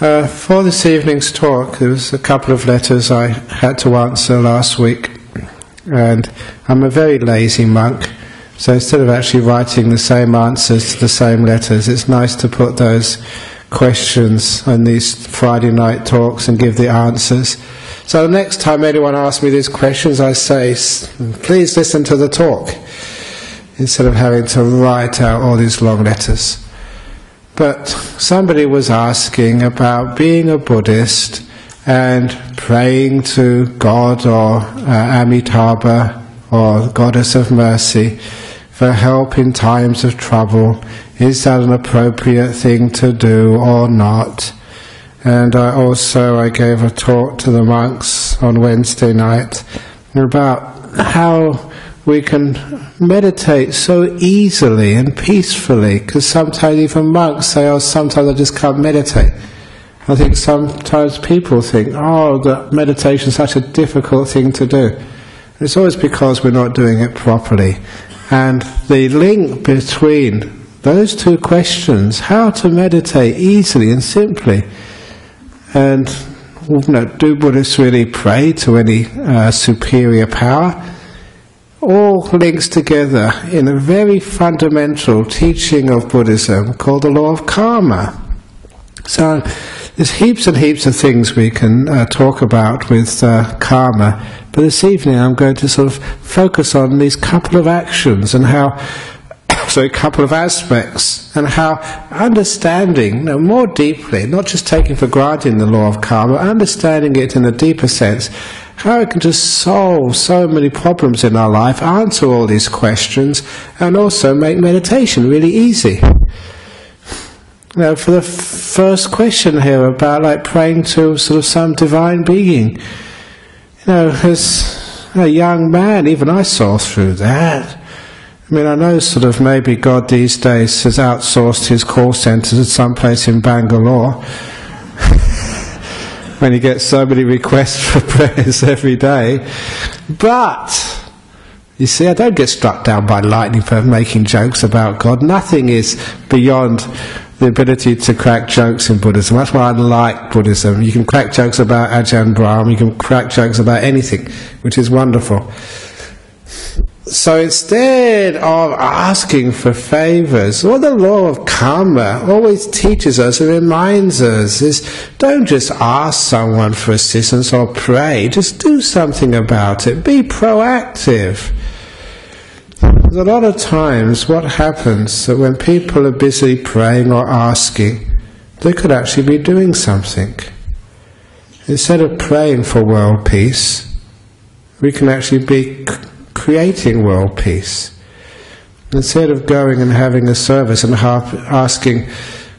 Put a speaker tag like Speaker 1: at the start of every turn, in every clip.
Speaker 1: Uh, for this evening's talk, there was a couple of letters I had to answer last week, and I'm a very lazy monk, so instead of actually writing the same answers to the same letters, it's nice to put those questions on these Friday night talks and give the answers. So the next time anyone asks me these questions, I say, please listen to the talk, instead of having to write out all these long letters. But somebody was asking about being a Buddhist and praying to God or uh, Amitabha or Goddess of Mercy for help in times of trouble. Is that an appropriate thing to do or not? And I also I gave a talk to the monks on Wednesday night about how we can meditate so easily and peacefully because sometimes even monks say, oh, sometimes I just can't meditate. I think sometimes people think, oh, meditation is such a difficult thing to do. It's always because we're not doing it properly. And the link between those two questions, how to meditate easily and simply, and you know, do Buddhists really pray to any uh, superior power? All links together in a very fundamental teaching of Buddhism called the law of karma. So there's heaps and heaps of things we can uh, talk about with uh, karma, but this evening I'm going to sort of focus on these couple of actions and how, so a couple of aspects, and how understanding you know, more deeply, not just taking for granted the law of karma, understanding it in a deeper sense, how it can just solve so many problems in our life, answer all these questions, and also make meditation really easy. Now, for the first question here about like praying to sort of some divine being, you know, as a young man, even I saw through that. I mean, I know sort of maybe God these days has outsourced his call centres at some place in Bangalore when he gets so many requests for prayers every day. But, you see, I don't get struck down by lightning for making jokes about God. Nothing is beyond the ability to crack jokes in Buddhism. That's why I like Buddhism. You can crack jokes about Ajahn Brahm, you can crack jokes about anything, which is wonderful. So instead of asking for favors, what the law of karma always teaches us and reminds us is don't just ask someone for assistance or pray, just do something about it. Be proactive. There's a lot of times what happens that when people are busy praying or asking, they could actually be doing something. Instead of praying for world peace, we can actually be creating world peace. Instead of going and having a service and asking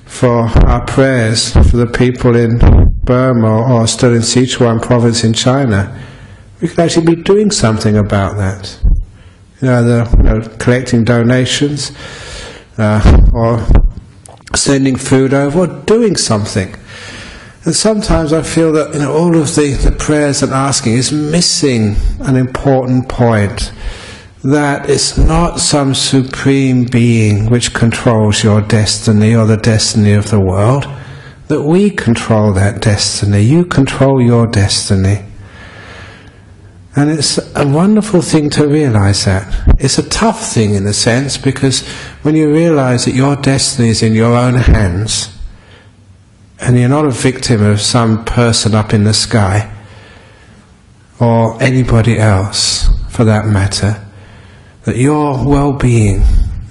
Speaker 1: for our prayers for the people in Burma or still in Sichuan province in China, we could actually be doing something about that. You know, the, you know collecting donations uh, or sending food over or doing something. And sometimes I feel that know, all of the, the prayers and asking is missing an important point. That it's not some supreme being which controls your destiny or the destiny of the world. That we control that destiny. You control your destiny. And it's a wonderful thing to realize that. It's a tough thing in a sense because when you realize that your destiny is in your own hands, and you're not a victim of some person up in the sky or anybody else for that matter, that your well being,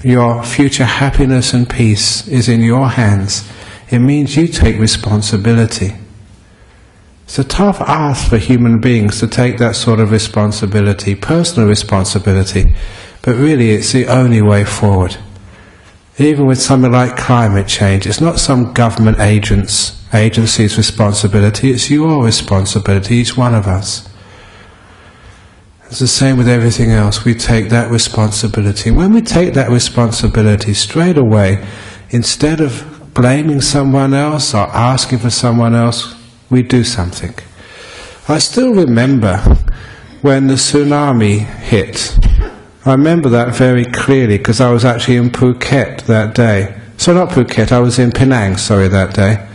Speaker 1: your future happiness and peace is in your hands, it means you take responsibility. It's a tough ask for human beings to take that sort of responsibility, personal responsibility, but really it's the only way forward even with something like climate change, it's not some government agent's agency's responsibility, it's your responsibility, each one of us. It's the same with everything else. We take that responsibility. When we take that responsibility straight away, instead of blaming someone else or asking for someone else, we do something. I still remember when the tsunami hit I remember that very clearly because I was actually in Phuket that day. So not Phuket, I was in Penang, sorry, that day.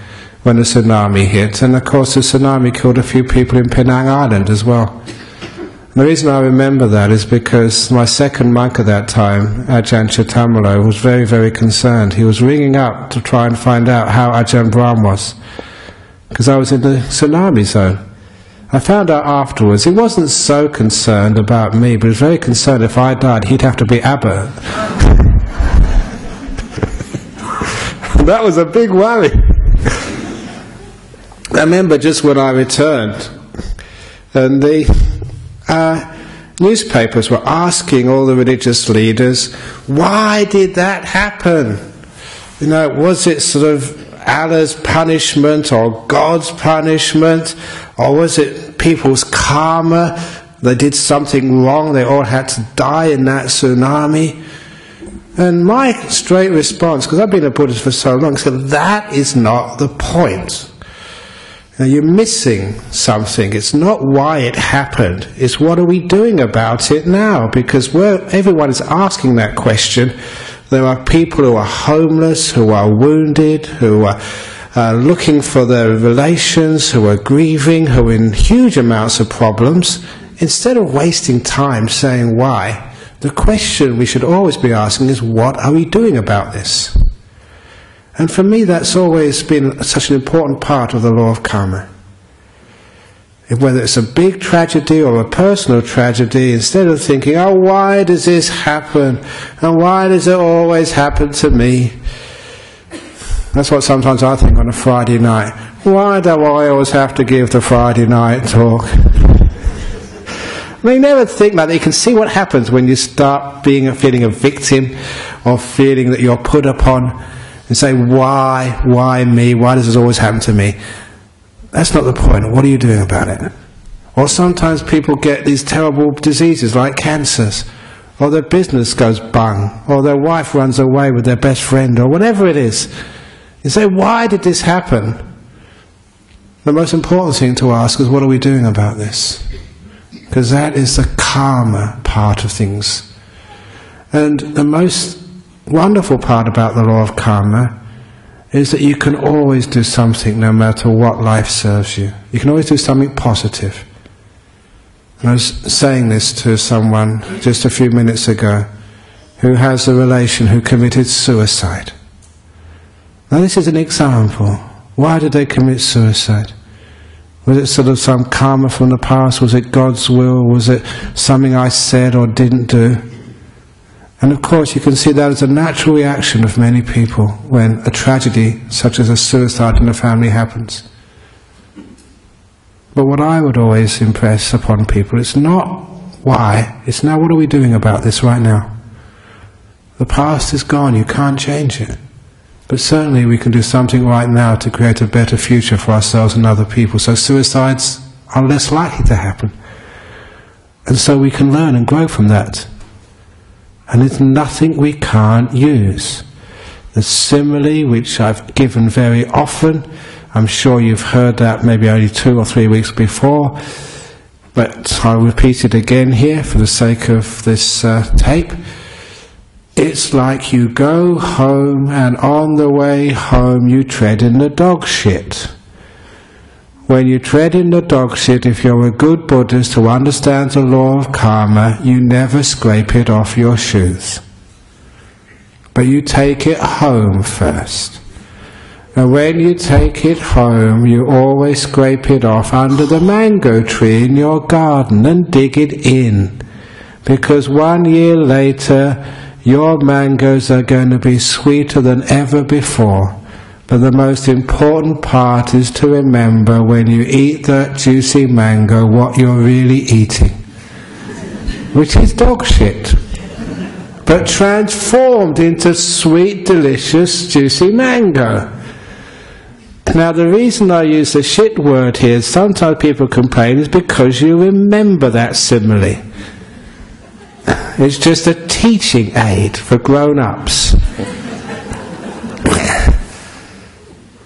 Speaker 1: when the tsunami hit, and of course the tsunami killed a few people in Penang Island as well. And the reason I remember that is because my second monk at that time, Ajahn Chitamalo, was very, very concerned. He was ringing up to try and find out how Ajahn Brahm was, because I was in the tsunami zone. I found out afterwards he wasn't so concerned about me, but he was very concerned if I died, he'd have to be abbot. that was a big worry. I remember just when I returned, and the uh, newspapers were asking all the religious leaders, why did that happen? You know, was it sort of Allah's punishment or God's punishment, or was it people's karma? They did something wrong, they all had to die in that tsunami. And my straight response, because I've been a Buddhist for so long, is that that is not the point. Now you're missing something. It's not why it happened. It's what are we doing about it now? Because everyone is asking that question. There are people who are homeless, who are wounded, who are uh, looking for their relations, who are grieving, who are in huge amounts of problems. Instead of wasting time saying why, the question we should always be asking is what are we doing about this? And for me, that's always been such an important part of the law of karma. Whether it's a big tragedy or a personal tragedy, instead of thinking, oh, why does this happen? And why does it always happen to me? That's what sometimes I think on a Friday night. Why do I always have to give the Friday night talk? I mean, never think that. You can see what happens when you start being a, feeling a victim or feeling that you're put upon and say, why, why me? Why does this always happen to me? That's not the point. What are you doing about it? Or sometimes people get these terrible diseases like cancers, or their business goes bung, or their wife runs away with their best friend, or whatever it is. You say, why did this happen? The most important thing to ask is, what are we doing about this? Because that is the karma part of things. And the most wonderful part about the law of karma is that you can always do something no matter what life serves you. You can always do something positive. And I was saying this to someone just a few minutes ago who has a relation who committed suicide. Now, this is an example. Why did they commit suicide? Was it sort of some karma from the past? Was it God's will? Was it something I said or didn't do? And of course, you can see that as a natural reaction of many people when a tragedy, such as a suicide in a family, happens. But what I would always impress upon people is not why, it's now what are we doing about this right now? The past is gone, you can't change it. But certainly we can do something right now to create a better future for ourselves and other people. So suicides are less likely to happen. And so we can learn and grow from that and it's nothing we can't use. The simile, which I've given very often, I'm sure you've heard that maybe only two or three weeks before, but I'll repeat it again here for the sake of this uh, tape. It's like you go home and on the way home you tread in the dog shit. When you tread in the dog shit, if you're a good Buddhist who understands the law of karma, you never scrape it off your shoes. But you take it home first. And when you take it home, you always scrape it off under the mango tree in your garden and dig it in. Because one year later, your mangoes are going to be sweeter than ever before. But the most important part is to remember when you eat that juicy mango what you're really eating, which is dog shit, but transformed into sweet, delicious, juicy mango. Now, the reason I use the shit word here, sometimes people complain, is because you remember that simile. It's just a teaching aid for grown ups.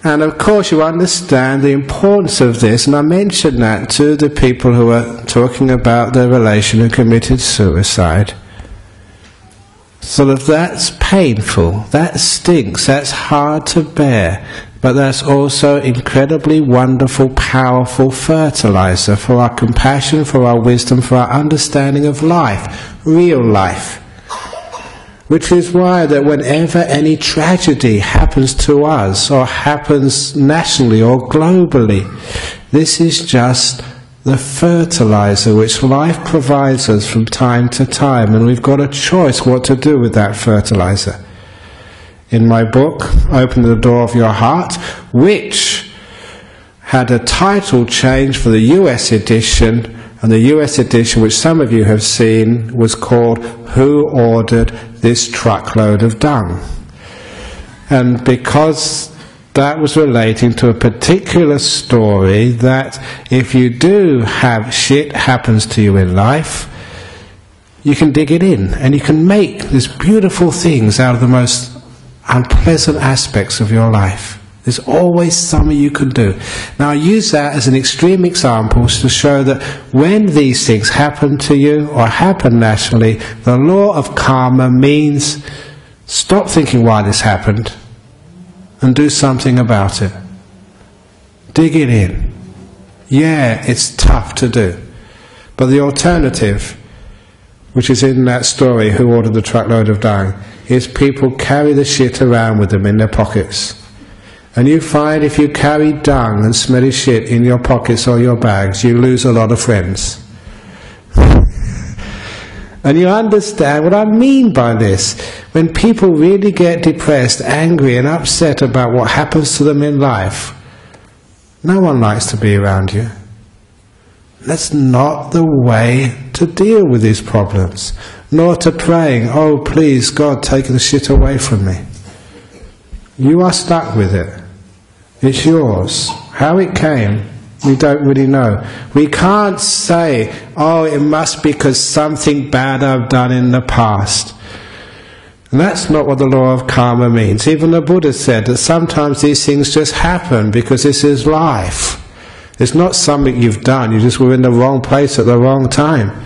Speaker 1: And of course, you understand the importance of this, and I mentioned that to the people who are talking about their relation who committed suicide. Sort of that's painful, that stinks, that's hard to bear. but that's also incredibly wonderful, powerful fertilizer for our compassion, for our wisdom, for our understanding of life, real life. Which is why that whenever any tragedy happens to us, or happens nationally or globally, this is just the fertilizer which life provides us from time to time, and we've got a choice what to do with that fertilizer. In my book, Open the Door of Your Heart, which had a title change for the US edition, and the US edition, which some of you have seen, was called Who Ordered This Truckload of Dung? And because that was relating to a particular story that if you do have shit happens to you in life, you can dig it in and you can make these beautiful things out of the most unpleasant aspects of your life. There's always something you can do. Now, I use that as an extreme example to show that when these things happen to you or happen nationally, the law of karma means stop thinking why this happened and do something about it. Dig it in. Yeah, it's tough to do. But the alternative, which is in that story, Who Ordered the Truckload of Dung, is people carry the shit around with them in their pockets. And you find if you carry dung and smelly shit in your pockets or your bags, you lose a lot of friends. and you understand what I mean by this. When people really get depressed, angry, and upset about what happens to them in life, no one likes to be around you. That's not the way to deal with these problems nor to praying, Oh, please, God, take the shit away from me. You are stuck with it. It's yours. How it came, we don't really know. We can't say, Oh, it must be because something bad I've done in the past. And that's not what the law of karma means. Even the Buddha said that sometimes these things just happen because this is life. It's not something you've done, you just were in the wrong place at the wrong time.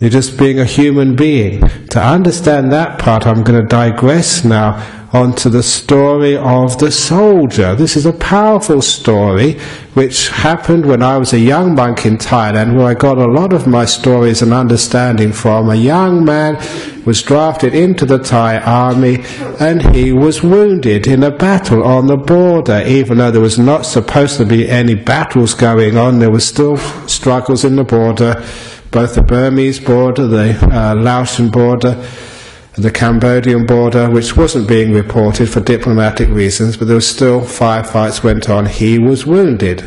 Speaker 1: You're just being a human being. To understand that part, I'm going to digress now onto the story of the soldier. This is a powerful story which happened when I was a young monk in Thailand, where I got a lot of my stories and understanding from. A young man was drafted into the Thai army and he was wounded in a battle on the border. Even though there was not supposed to be any battles going on, there were still struggles in the border both the Burmese border, the uh, Laotian border, the Cambodian border, which wasn't being reported for diplomatic reasons, but there was still firefights went on. He was wounded.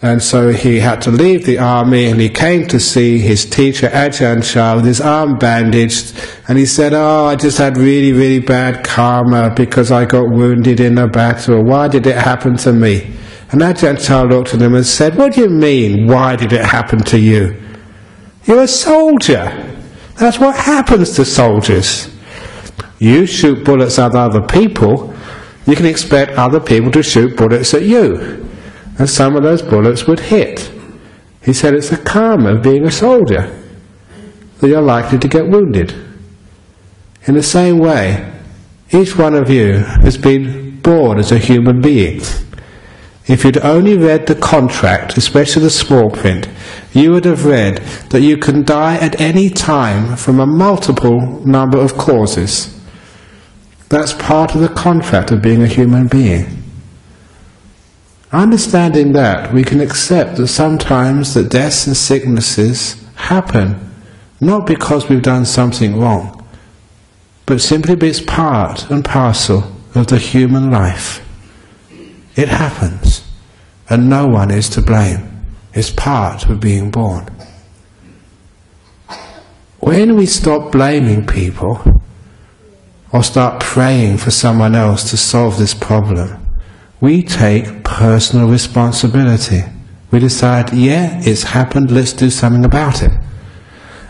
Speaker 1: And so he had to leave the army and he came to see his teacher Ajahn Chah with his arm bandaged and he said, Oh, I just had really, really bad karma because I got wounded in a battle. Why did it happen to me? And Ajahn Chah looked at him and said, What do you mean, why did it happen to you? You're a soldier. That's what happens to soldiers. You shoot bullets at other people, you can expect other people to shoot bullets at you. And some of those bullets would hit. He said it's a karma of being a soldier that you're likely to get wounded. In the same way, each one of you has been born as a human being. If you'd only read the contract, especially the small print, you would have read that you can die at any time from a multiple number of causes. That's part of the contract of being a human being. Understanding that, we can accept that sometimes that deaths and sicknesses happen, not because we've done something wrong, but simply because it's part and parcel of the human life. It happens, and no one is to blame. It's part of being born. When we stop blaming people, or start praying for someone else to solve this problem, we take personal responsibility. We decide, yeah, it's happened, let's do something about it.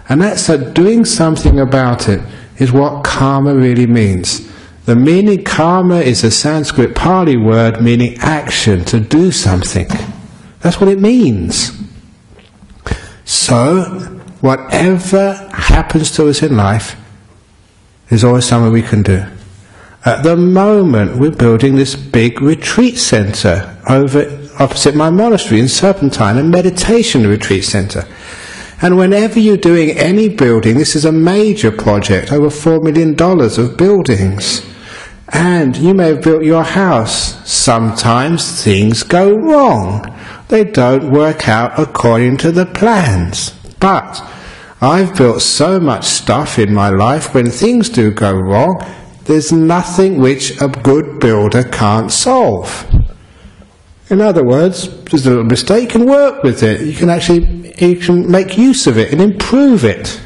Speaker 1: And that's that doing something about it is what karma really means. The meaning karma is a Sanskrit Pali word meaning action, to do something. That's what it means. So, whatever happens to us in life, there's always something we can do. At the moment, we're building this big retreat centre over opposite my monastery in Serpentine, a meditation retreat centre. And whenever you're doing any building, this is a major project, over $4 million of buildings. And you may have built your house. Sometimes things go wrong. They don't work out according to the plans. But I've built so much stuff in my life, when things do go wrong, there's nothing which a good builder can't solve. In other words, there's a little mistake, you can work with it. You can actually you can make use of it and improve it.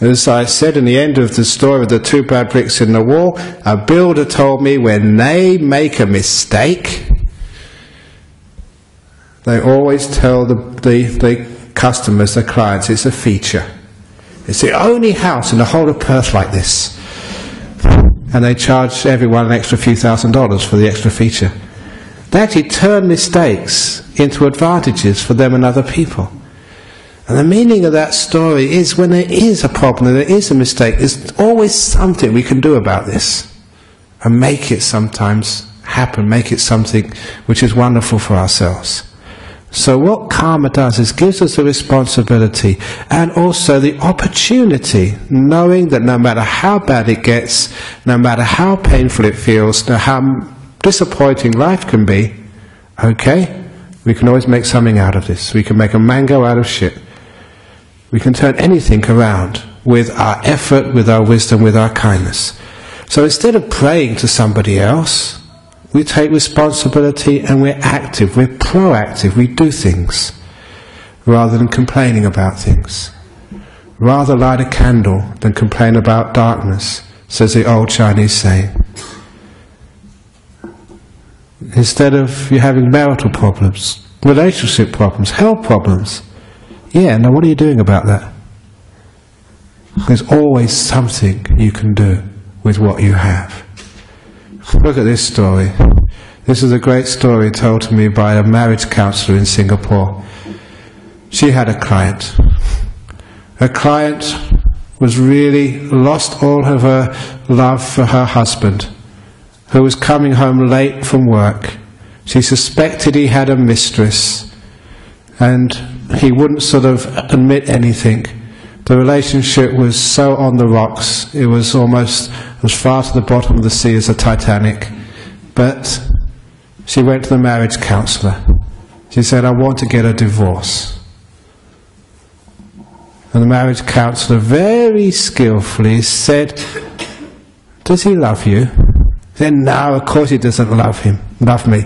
Speaker 1: As I said in the end of the story of the two bad bricks in the wall, a builder told me when they make a mistake, they always tell the, the, the customers, the clients, it's a feature. It's the only house in the whole of Perth like this. And they charge everyone an extra few thousand dollars for the extra feature. They actually turn mistakes into advantages for them and other people. And the meaning of that story is when there is a problem, there is a mistake, there's always something we can do about this. And make it sometimes happen, make it something which is wonderful for ourselves. So what karma does is gives us the responsibility and also the opportunity, knowing that no matter how bad it gets, no matter how painful it feels, no how disappointing life can be, okay, we can always make something out of this. We can make a mango out of shit. We can turn anything around with our effort, with our wisdom, with our kindness. So instead of praying to somebody else, we take responsibility and we're active, we're proactive, we do things rather than complaining about things. Rather light a candle than complain about darkness, says the old Chinese saying. Instead of you having marital problems, relationship problems, health problems, yeah, now what are you doing about that? There's always something you can do with what you have. Look at this story. This is a great story told to me by a marriage counselor in Singapore. She had a client. Her client was really lost all of her love for her husband, who was coming home late from work. She suspected he had a mistress, and he wouldn't sort of admit anything. The relationship was so on the rocks, it was almost as far to the bottom of the sea as the Titanic. But she went to the marriage counselor. She said, I want to get a divorce. And the marriage counselor very skillfully said, Does he love you? Then no, of course he doesn't love him, love me.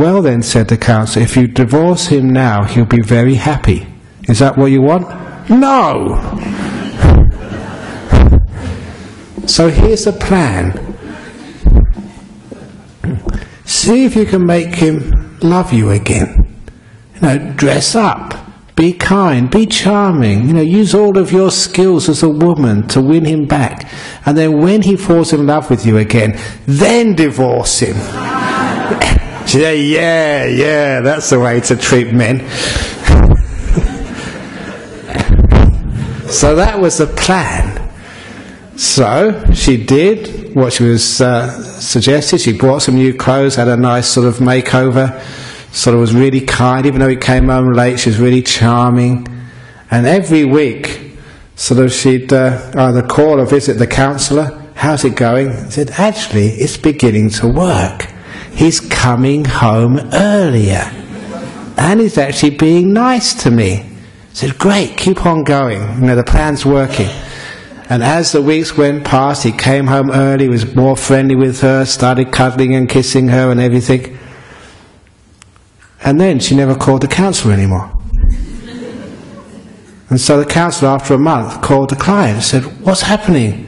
Speaker 1: Well then, said the counselor, if you divorce him now, he'll be very happy. Is that what you want? No! so here's the plan. See if you can make him love you again. You know, dress up, be kind, be charming, you know, use all of your skills as a woman to win him back. And then when he falls in love with you again, then divorce him. Yeah, yeah, yeah, that's the way to treat men. so that was the plan. So she did what she was uh, suggested. She bought some new clothes, had a nice sort of makeover, sort of was really kind, even though he came home late, she was really charming. And every week, sort of she'd uh, either call or visit the counsellor. How's it going? I said, actually, it's beginning to work he's coming home earlier. And he's actually being nice to me. I said, great, keep on going. You know, the plan's working. And as the weeks went past, he came home early, was more friendly with her, started cuddling and kissing her and everything. And then she never called the counsellor anymore. And so the counsellor, after a month, called the client and said, What's happening?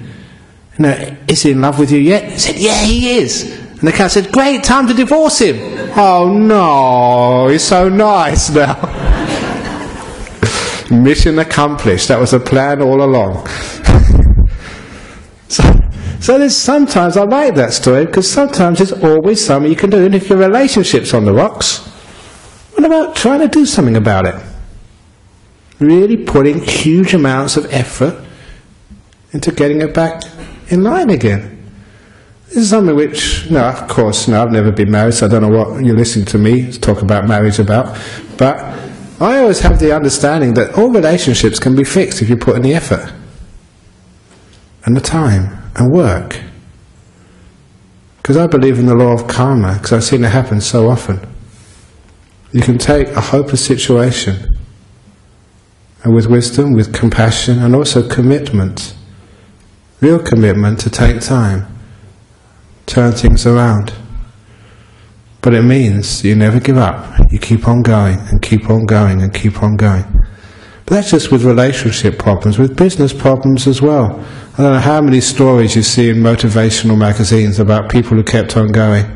Speaker 1: You know, is he in love with you yet? He said, Yeah, he is. And the cat said, Great, time to divorce him. Oh no, he's so nice now. Mission accomplished. That was the plan all along. so, so there's sometimes I like that story because sometimes there's always something you can do. And if your relationship's on the rocks, what about trying to do something about it? Really putting huge amounts of effort into getting it back in line again. This is something which, no, of course, no, I've never been married, so I don't know what you're listening to me talk about marriage about. But I always have the understanding that all relationships can be fixed if you put in the effort and the time and work. Because I believe in the law of karma, because I've seen it happen so often. You can take a hopeless situation and with wisdom, with compassion, and also commitment, real commitment to take time, turn things around. But it means you never give up. You keep on going and keep on going and keep on going. But that's just with relationship problems, with business problems as well. I don't know how many stories you see in motivational magazines about people who kept on going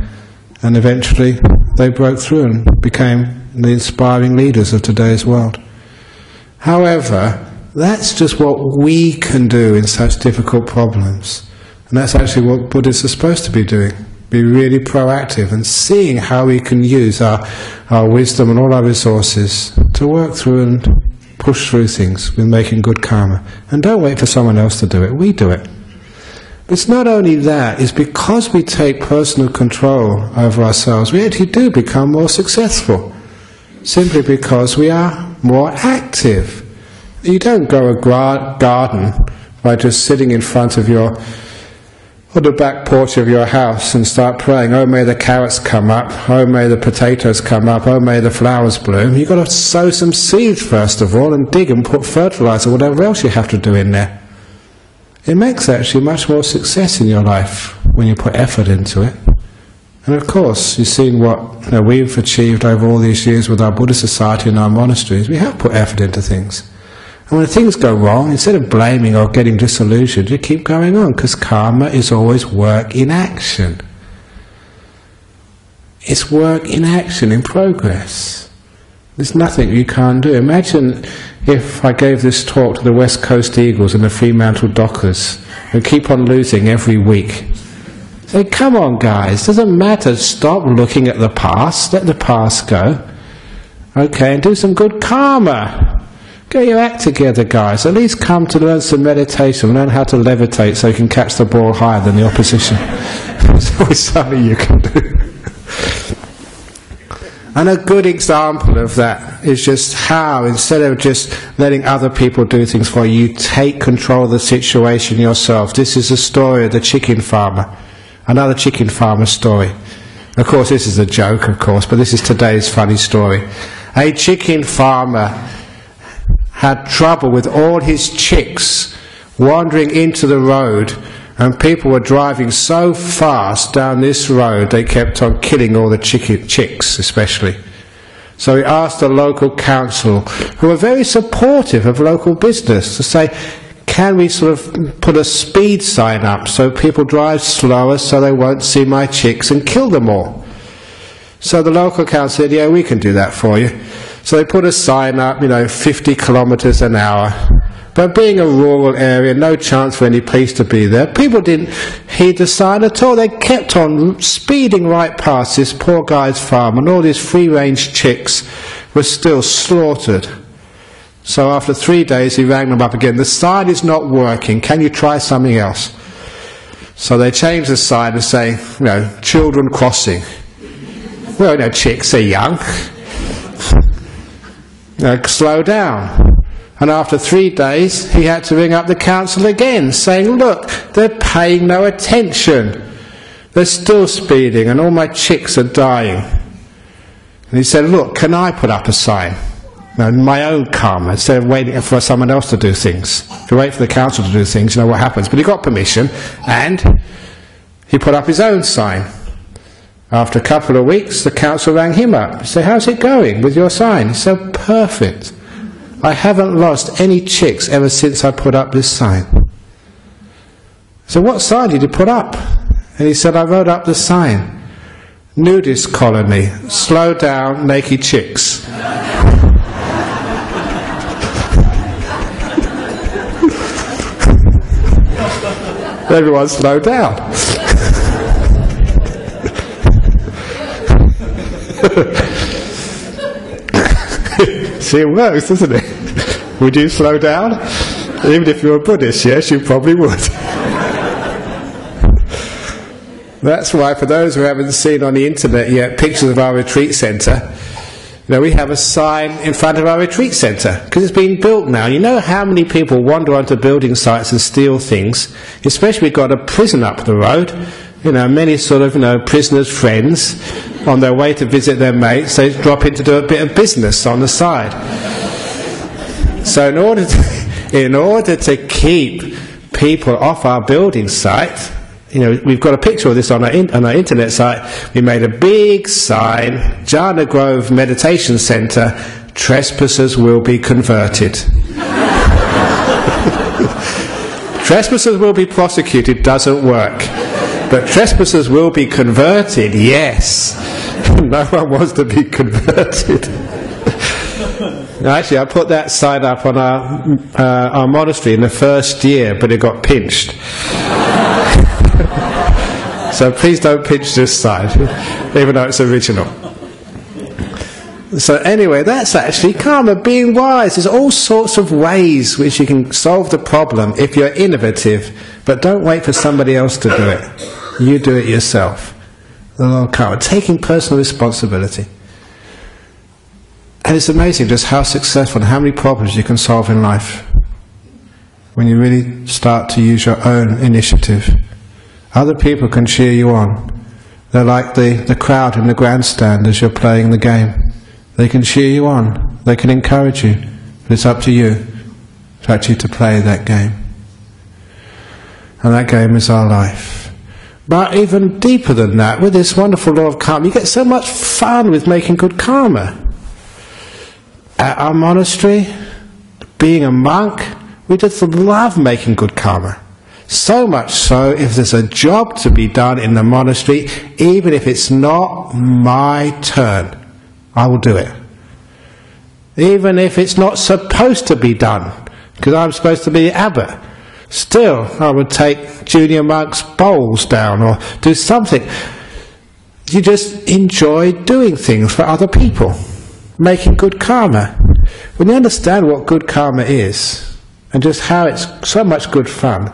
Speaker 1: and eventually they broke through and became the inspiring leaders of today's world. However, that's just what we can do in such difficult problems. And that's actually what Buddhists are supposed to be doing. Be really proactive and seeing how we can use our, our wisdom and all our resources to work through and push through things with making good karma. And don't wait for someone else to do it, we do it. It's not only that, it's because we take personal control over ourselves, we actually do become more successful. Simply because we are more active. You don't grow a gra- garden by just sitting in front of your on the back porch of your house and start praying, oh may the carrots come up, oh may the potatoes come up, oh may the flowers bloom. You've got to sow some seeds first of all and dig and put fertilizer, whatever else you have to do in there. It makes actually much more success in your life when you put effort into it. And of course, you've seen what you know, we've achieved over all these years with our Buddhist society and our monasteries. We have put effort into things. And when things go wrong, instead of blaming or getting disillusioned, you keep going on because karma is always work in action. It's work in action, in progress. There's nothing you can't do. Imagine if I gave this talk to the West Coast Eagles and the Fremantle Dockers, who keep on losing every week. Say, come on, guys, doesn't matter. Stop looking at the past. Let the past go. Okay, and do some good karma. Get your act together, guys. At least come to learn some meditation, learn how to levitate so you can catch the ball higher than the opposition. There's always something you can do. And a good example of that is just how, instead of just letting other people do things for you, you take control of the situation yourself. This is the story of the chicken farmer. Another chicken farmer story. Of course, this is a joke, of course, but this is today's funny story. A chicken farmer had trouble with all his chicks wandering into the road, and people were driving so fast down this road they kept on killing all the chicken, chicks, especially. So he asked the local council, who were very supportive of local business, to say, can we sort of put a speed sign up so people drive slower so they won't see my chicks and kill them all? So the local council said, yeah, we can do that for you. So they put a sign up, you know, 50 kilometres an hour. But being a rural area, no chance for any police to be there. People didn't heed the sign at all. They kept on speeding right past this poor guy's farm, and all these free range chicks were still slaughtered. So after three days, he rang them up again. The sign is not working. Can you try something else? So they changed the sign to say, you know, children crossing. Well, you know, chicks, they're young uh, slow down. And after three days, he had to ring up the council again, saying, Look, they're paying no attention. They're still speeding, and all my chicks are dying. And he said, Look, can I put up a sign? Now, my own karma, instead of waiting for someone else to do things. If you wait for the council to do things, you know what happens. But he got permission, and he put up his own sign. After a couple of weeks, the council rang him up. Said, How's it going with your sign? He said, Perfect. I haven't lost any chicks ever since I put up this sign. So, what sign did you put up? And he said, I wrote up the sign Nudist colony, slow down, naked chicks. Everyone slow down. See, it works, doesn't it? Would you slow down? Even if you're a Buddhist, yes, you probably would. That's why, for those who haven't seen on the internet yet pictures of our retreat centre, you know, we have a sign in front of our retreat centre because it's been built now. You know how many people wander onto building sites and steal things, especially we've got a prison up the road. You know, many sort of, you know, prisoners' friends on their way to visit their mates, they drop in to do a bit of business on the side. So in order to, in order to keep people off our building site, you know, we've got a picture of this on our, in, on our internet site. We made a big sign, Jhana Grove Meditation Centre, trespassers will be converted. trespassers will be prosecuted doesn't work. But trespassers will be converted, yes. no one wants to be converted. Actually, I put that sign up on our, uh, our monastery in the first year, but it got pinched. so please don't pinch this sign, even though it's original. So anyway, that's actually karma, being wise. There's all sorts of ways which you can solve the problem if you're innovative, but don't wait for somebody else to do it. You do it yourself. The Lord karma, taking personal responsibility. And it's amazing just how successful and how many problems you can solve in life when you really start to use your own initiative. Other people can cheer you on. They're like the, the crowd in the grandstand as you're playing the game. They can cheer you on. They can encourage you. But it's up to you to actually to play that game. And that game is our life. But even deeper than that, with this wonderful law of karma, you get so much fun with making good karma at our monastery, being a monk, we just love making good karma. So much so, if there's a job to be done in the monastery, even if it's not my turn, I will do it. Even if it's not supposed to be done, because I'm supposed to be abbot, still I would take junior monks' bowls down or do something. You just enjoy doing things for other people making good karma. When you understand what good karma is, and just how it's so much good fun,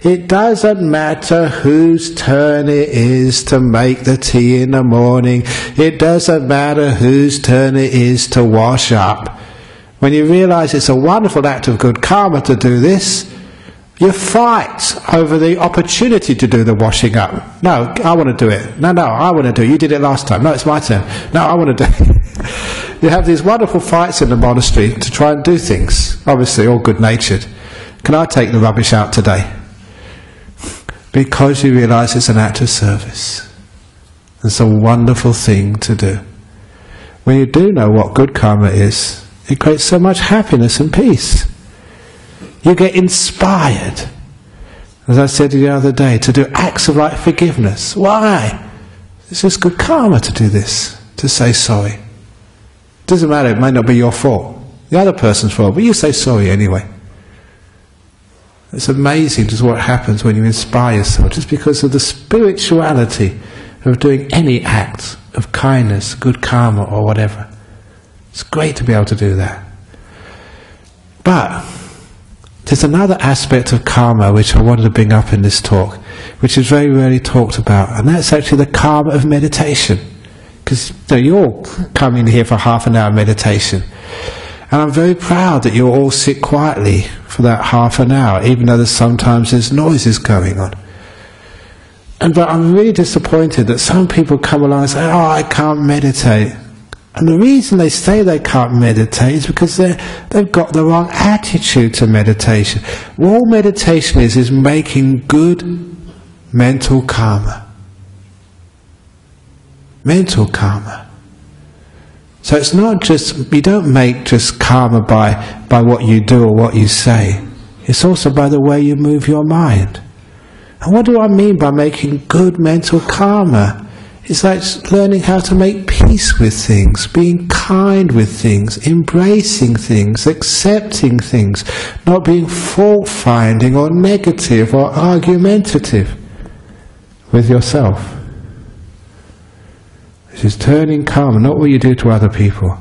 Speaker 1: it doesn't matter whose turn it is to make the tea in the morning. It doesn't matter whose turn it is to wash up. When you realize it's a wonderful act of good karma to do this, you fight over the opportunity to do the washing up. No, I want to do it. No, no, I want to do it. You did it last time. No, it's my turn. No, I want to do it. you have these wonderful fights in the monastery to try and do things. Obviously, all good natured. Can I take the rubbish out today? Because you realize it's an act of service. It's a wonderful thing to do. When you do know what good karma is, it creates so much happiness and peace. You get inspired, as I said the other day, to do acts of like forgiveness. Why? It's just good karma to do this, to say sorry. Doesn't matter, it might not be your fault. The other person's fault, but you say sorry anyway. It's amazing just what happens when you inspire yourself, just because of the spirituality of doing any act of kindness, good karma, or whatever. It's great to be able to do that. But there's another aspect of karma which I wanted to bring up in this talk, which is very rarely talked about, and that's actually the karma of meditation. Because you know, you're coming here for half an hour meditation. And I'm very proud that you all sit quietly for that half an hour, even though there's sometimes there's noises going on. And but I'm really disappointed that some people come along and say, "Oh, I can't meditate." And the reason they say they can't meditate is because they've got the wrong attitude to meditation. All meditation is is making good mental karma. Mental karma. So it's not just, you don't make just karma by, by what you do or what you say. It's also by the way you move your mind. And what do I mean by making good mental karma? It's like learning how to make peace with things, being kind with things, embracing things, accepting things, not being fault finding or negative or argumentative with yourself. This is turning karma, not what you do to other people,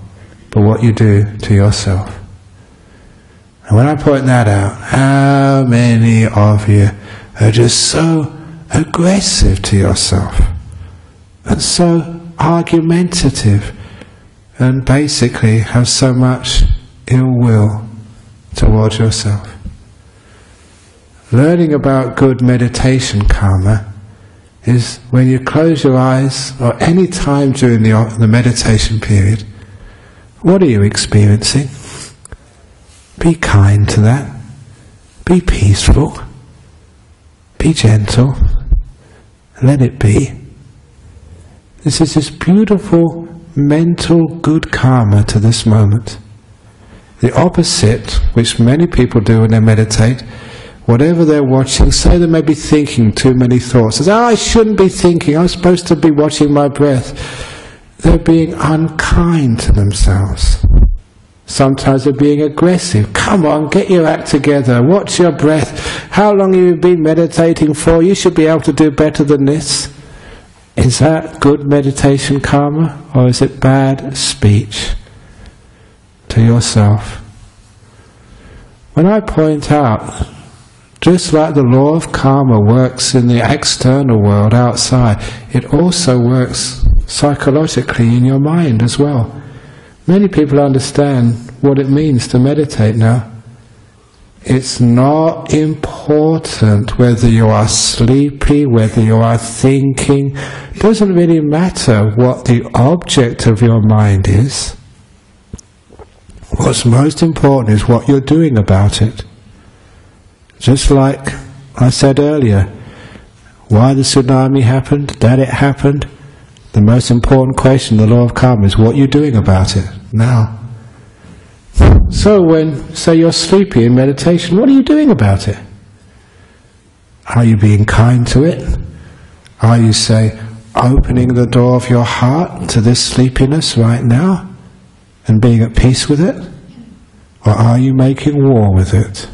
Speaker 1: but what you do to yourself. And when I point that out, how many of you are just so aggressive to yourself and so argumentative and basically have so much ill will towards yourself. Learning about good meditation karma is when you close your eyes or any time during the, the meditation period, what are you experiencing? Be kind to that. Be peaceful. Be gentle. Let it be. This is this beautiful mental good karma to this moment. The opposite, which many people do when they meditate, whatever they're watching, say they may be thinking too many thoughts. Oh, I shouldn't be thinking, I'm supposed to be watching my breath. They're being unkind to themselves. Sometimes they're being aggressive. Come on, get your act together. Watch your breath. How long have you been meditating for? You should be able to do better than this. Is that good meditation karma or is it bad speech to yourself? When I point out, just like the law of karma works in the external world outside, it also works psychologically in your mind as well. Many people understand what it means to meditate now. It's not important whether you are sleepy, whether you are thinking. It doesn't really matter what the object of your mind is. What's most important is what you're doing about it. Just like I said earlier, why the tsunami happened, that it happened, the most important question, the law of karma, is what you're doing about it now. So when, say, you're sleepy in meditation, what are you doing about it? Are you being kind to it? Are you, say, opening the door of your heart to this sleepiness right now and being at peace with it? Or are you making war with it?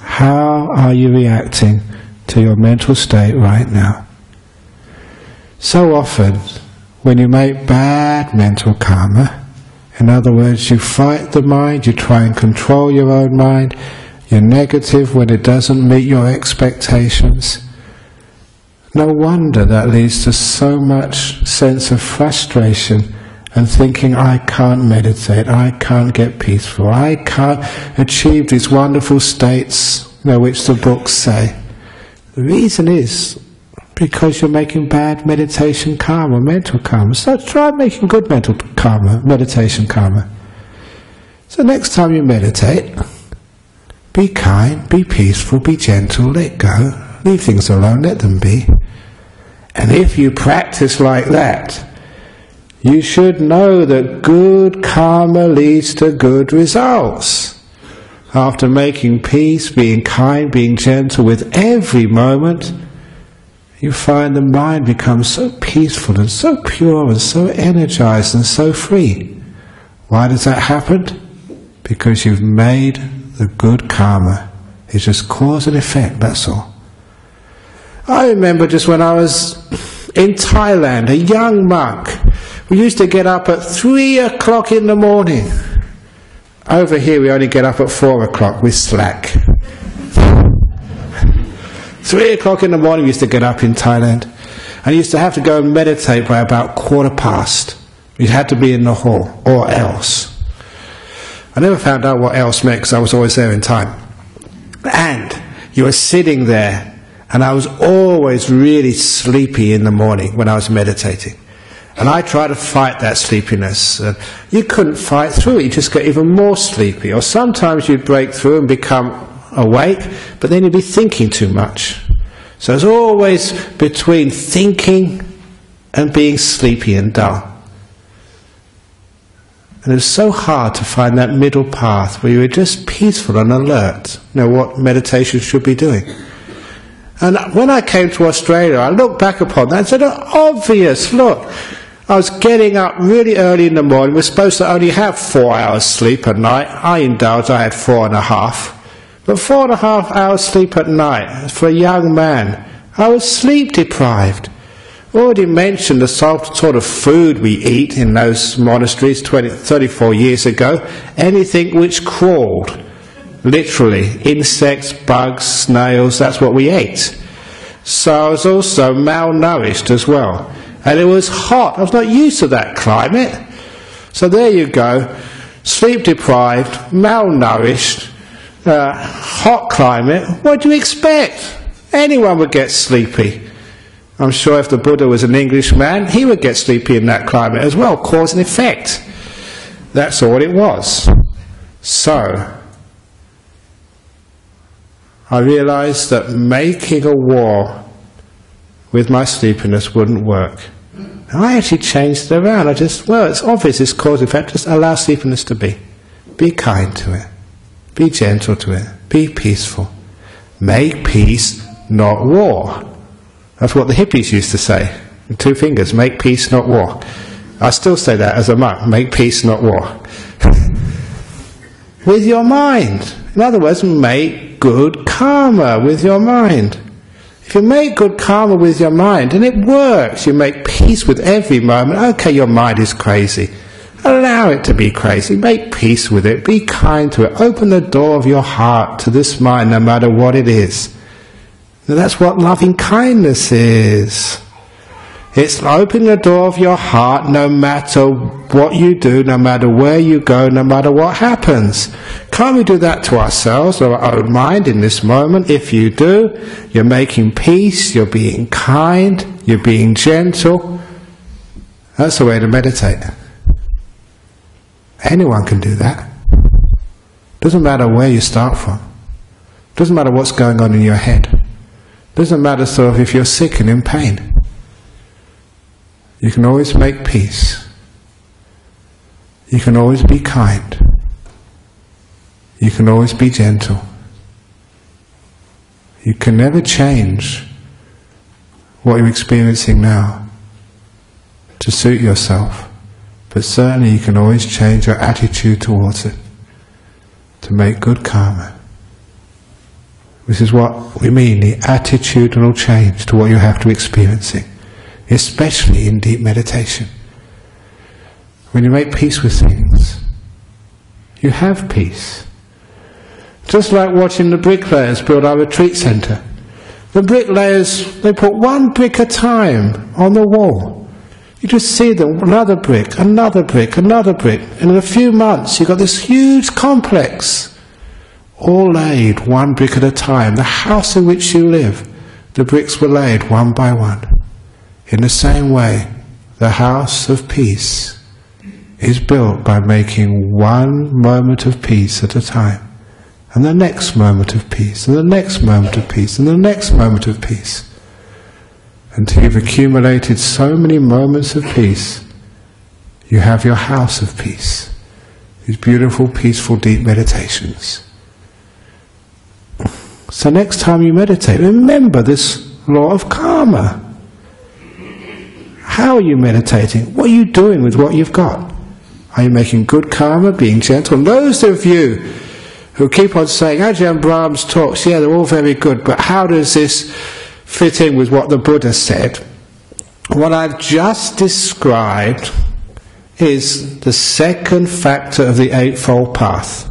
Speaker 1: How are you reacting to your mental state right now? So often, when you make bad mental karma, in other words, you fight the mind, you try and control your own mind, you're negative when it doesn't meet your expectations. No wonder that leads to so much sense of frustration and thinking, I can't meditate, I can't get peaceful, I can't achieve these wonderful states you know, which the books say. The reason is because you're making bad meditation karma, mental karma. So try making good mental karma, meditation karma. So next time you meditate, be kind, be peaceful, be gentle, let go, leave things alone, let them be. And if you practice like that, you should know that good karma leads to good results. After making peace, being kind, being gentle with every moment, you find the mind becomes so peaceful and so pure and so energized and so free. Why does that happen? Because you've made the good karma. It's just cause and effect, that's all. I remember just when I was in Thailand, a young monk, we used to get up at three o'clock in the morning. Over here we only get up at four o'clock, we slack. Three o'clock in the morning, we used to get up in Thailand. And used to have to go and meditate by about quarter past. We had to be in the hall, or else. I never found out what else meant because I was always there in time. And you were sitting there, and I was always really sleepy in the morning when I was meditating. And I tried to fight that sleepiness. And you couldn't fight through it, you just get even more sleepy. Or sometimes you'd break through and become awake, but then you'd be thinking too much. So it's always between thinking and being sleepy and dull. And it's so hard to find that middle path where you're just peaceful and alert, you know, what meditation should be doing. And when I came to Australia, I looked back upon that and said, oh, obvious, look, I was getting up really early in the morning. We're supposed to only have four hours sleep a night. I indulged, I had four and a half. But four and a half hours sleep at night for a young man, I was sleep deprived. Already mentioned the sort of food we eat in those monasteries 20, 34 years ago. Anything which crawled, literally, insects, bugs, snails, that's what we ate. So I was also malnourished as well. And it was hot. I was not used to that climate. So there you go. Sleep deprived, malnourished, uh, hot climate. What do you expect? Anyone would get sleepy. I'm sure if the Buddha was an Englishman, he would get sleepy in that climate as well, cause and effect. That's all it was. So, I realized that making a war with my sleepiness wouldn't work. I actually changed it around. I just, well, it's obvious it's cause and effect. Just allow sleepiness to be. Be kind to it. Be gentle to it. Be peaceful. Make peace, not war. That's what the hippies used to say. Two fingers, make peace, not war. I still say that as a monk, make peace, not war. with your mind. In other words, make good karma with your mind. If you make good karma with your mind, and it works, you make peace with every moment. Okay, your mind is crazy. Allow it to be crazy. Make peace with it. Be kind to it. Open the door of your heart to this mind, no matter what it is. Now, that's what loving kindness is. It's opening the door of your heart no matter what you do, no matter where you go, no matter what happens. Can't we do that to ourselves or our own mind in this moment? If you do, you're making peace, you're being kind, you're being gentle. That's the way to meditate. Anyone can do that. Doesn't matter where you start from. Doesn't matter what's going on in your head. Doesn't matter sort of if you're sick and in pain. You can always make peace. You can always be kind. You can always be gentle. You can never change what you're experiencing now to suit yourself, but certainly you can always change your attitude towards it to make good karma. This is what we mean, the attitudinal change to what you have to be experiencing, especially in deep meditation. When you make peace with things, you have peace. Just like watching the bricklayers build our retreat centre. The bricklayers, they put one brick at a time on the wall. You just see them, another brick, another brick, another brick. And in a few months, you've got this huge complex all laid one brick at a time. The house in which you live, the bricks were laid one by one. In the same way, the house of peace is built by making one moment of peace at a time, and the next moment of peace, and the next moment of peace, and the next moment of peace, until you've accumulated so many moments of peace, you have your house of peace. These beautiful, peaceful, deep meditations. So next time you meditate, remember this law of karma. How are you meditating? What are you doing with what you've got? Are you making good karma, being gentle? And those of you who keep on saying, Ajahn Brahm's talks, yeah, they're all very good, but how does this fit in with what the Buddha said? What I've just described is the second factor of the Eightfold Path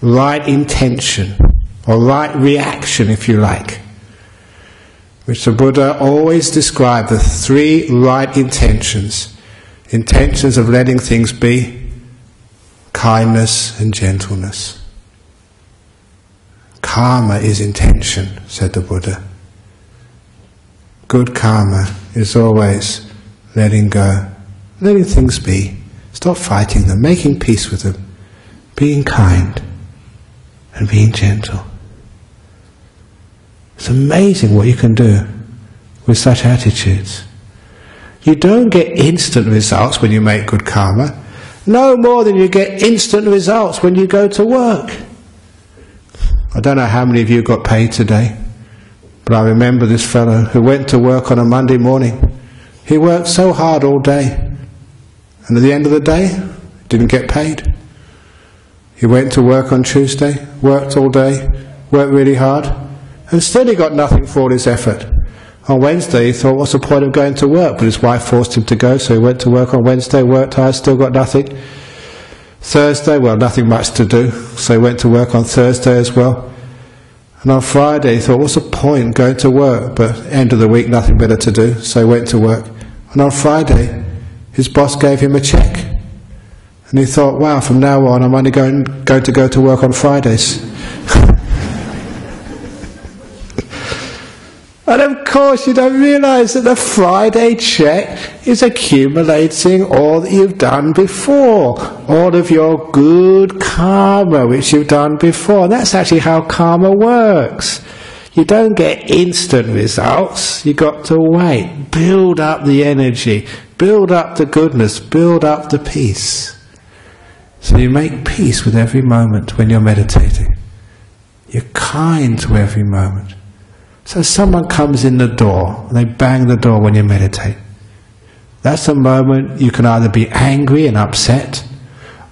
Speaker 1: right intention or right reaction, if you like, which the Buddha always described the three right intentions intentions of letting things be, kindness and gentleness. Karma is intention, said the Buddha. Good karma is always letting go, letting things be, stop fighting them, making peace with them, being kind and being gentle. It's amazing what you can do with such attitudes. You don't get instant results when you make good karma, no more than you get instant results when you go to work. I don't know how many of you got paid today, but I remember this fellow who went to work on a Monday morning. He worked so hard all day, and at the end of the day, didn't get paid. He went to work on Tuesday, worked all day, worked really hard, and still he got nothing for all his effort. On Wednesday, he thought, what's the point of going to work? But his wife forced him to go, so he went to work on Wednesday, worked hard, still got nothing. Thursday, well, nothing much to do, so he went to work on Thursday as well. And on Friday he thought, what's the point going to work? But end of the week, nothing better to do, so he went to work. And on Friday, his boss gave him a check. And he thought, wow, from now on I'm only going, going to go to work on Fridays. And of course, you don't realize that the Friday check is accumulating all that you've done before, all of your good karma which you've done before. And that's actually how karma works. You don't get instant results, you've got to wait, build up the energy, build up the goodness, build up the peace. So you make peace with every moment when you're meditating. You're kind to every moment. So someone comes in the door, they bang the door when you meditate. That's a moment you can either be angry and upset,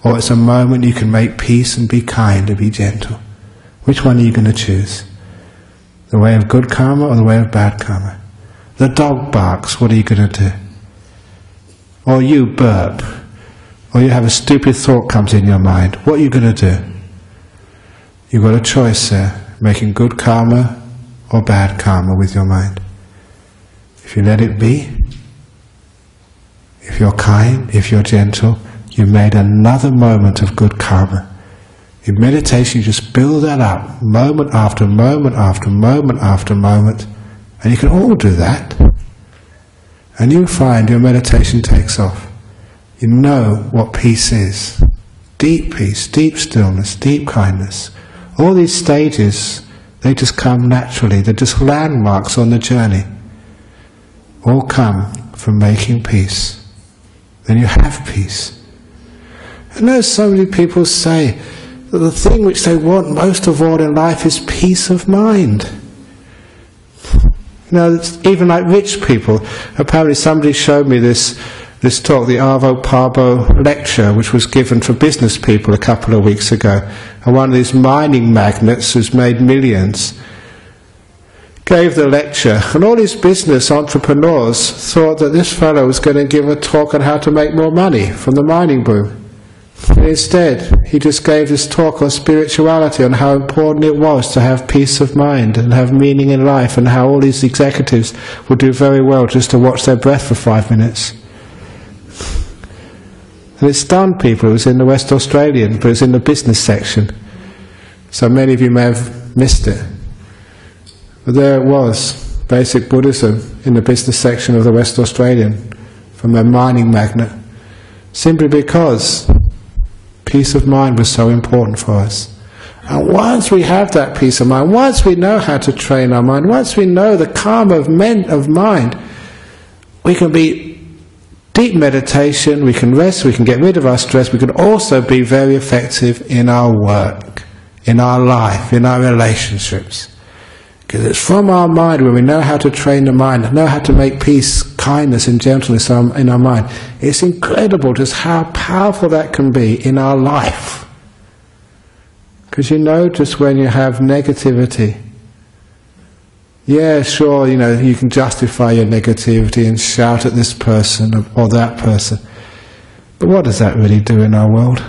Speaker 1: or it's a moment you can make peace and be kind and be gentle. Which one are you going to choose? The way of good karma or the way of bad karma? The dog barks, what are you going to do? Or you burp, or you have a stupid thought comes in your mind, what are you going to do? You've got a choice there, making good karma or bad karma with your mind. If you let it be, if you're kind, if you're gentle, you made another moment of good karma. In meditation, you just build that up, moment after moment after moment after moment, and you can all do that. And you find your meditation takes off. You know what peace is. Deep peace, deep stillness, deep kindness. All these stages they just come naturally. They're just landmarks on the journey. All come from making peace. Then you have peace. I know so many people say that the thing which they want most of all in life is peace of mind. You know, even like rich people. Apparently, somebody showed me this this talk, the Arvi Parbo lecture, which was given for business people a couple of weeks ago. And one of these mining magnates who's made millions gave the lecture, and all these business entrepreneurs thought that this fellow was going to give a talk on how to make more money from the mining boom. And instead, he just gave this talk on spirituality, on how important it was to have peace of mind and have meaning in life, and how all these executives would do very well just to watch their breath for five minutes. And it stunned people. It was in the West Australian, but it was in the business section. So many of you may have missed it. But there it was, basic Buddhism in the business section of the West Australian from a mining magnate. Simply because peace of mind was so important for us. And once we have that peace of mind, once we know how to train our mind, once we know the calm of, men, of mind, we can be deep meditation, we can rest, we can get rid of our stress, we can also be very effective in our work, in our life, in our relationships. Because it's from our mind when we know how to train the mind, know how to make peace, kindness, and gentleness in our mind. It's incredible just how powerful that can be in our life. Because you notice when you have negativity, yeah, sure, you know, you can justify your negativity and shout at this person or that person. But what does that really do in our world?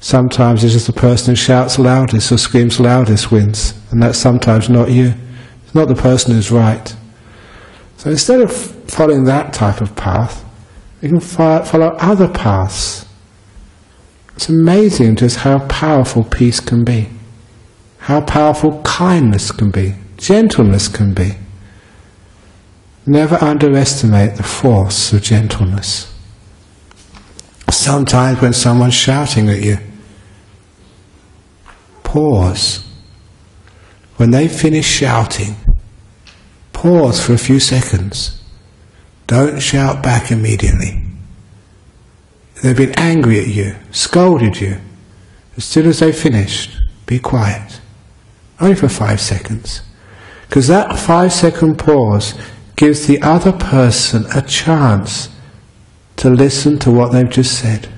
Speaker 1: Sometimes it's just the person who shouts loudest or screams loudest wins, and that's sometimes not you. It's not the person who's right. So instead of following that type of path, we can follow other paths. It's amazing just how powerful peace can be, how powerful kindness can be gentleness can be. Never underestimate the force of gentleness. Sometimes when someone's shouting at you, pause. When they finish shouting, pause for a few seconds. Don't shout back immediately. They've been angry at you, scolded you. As soon as they've finished, be quiet. Only for five seconds. Because that five second pause gives the other person a chance to listen to what they've just said.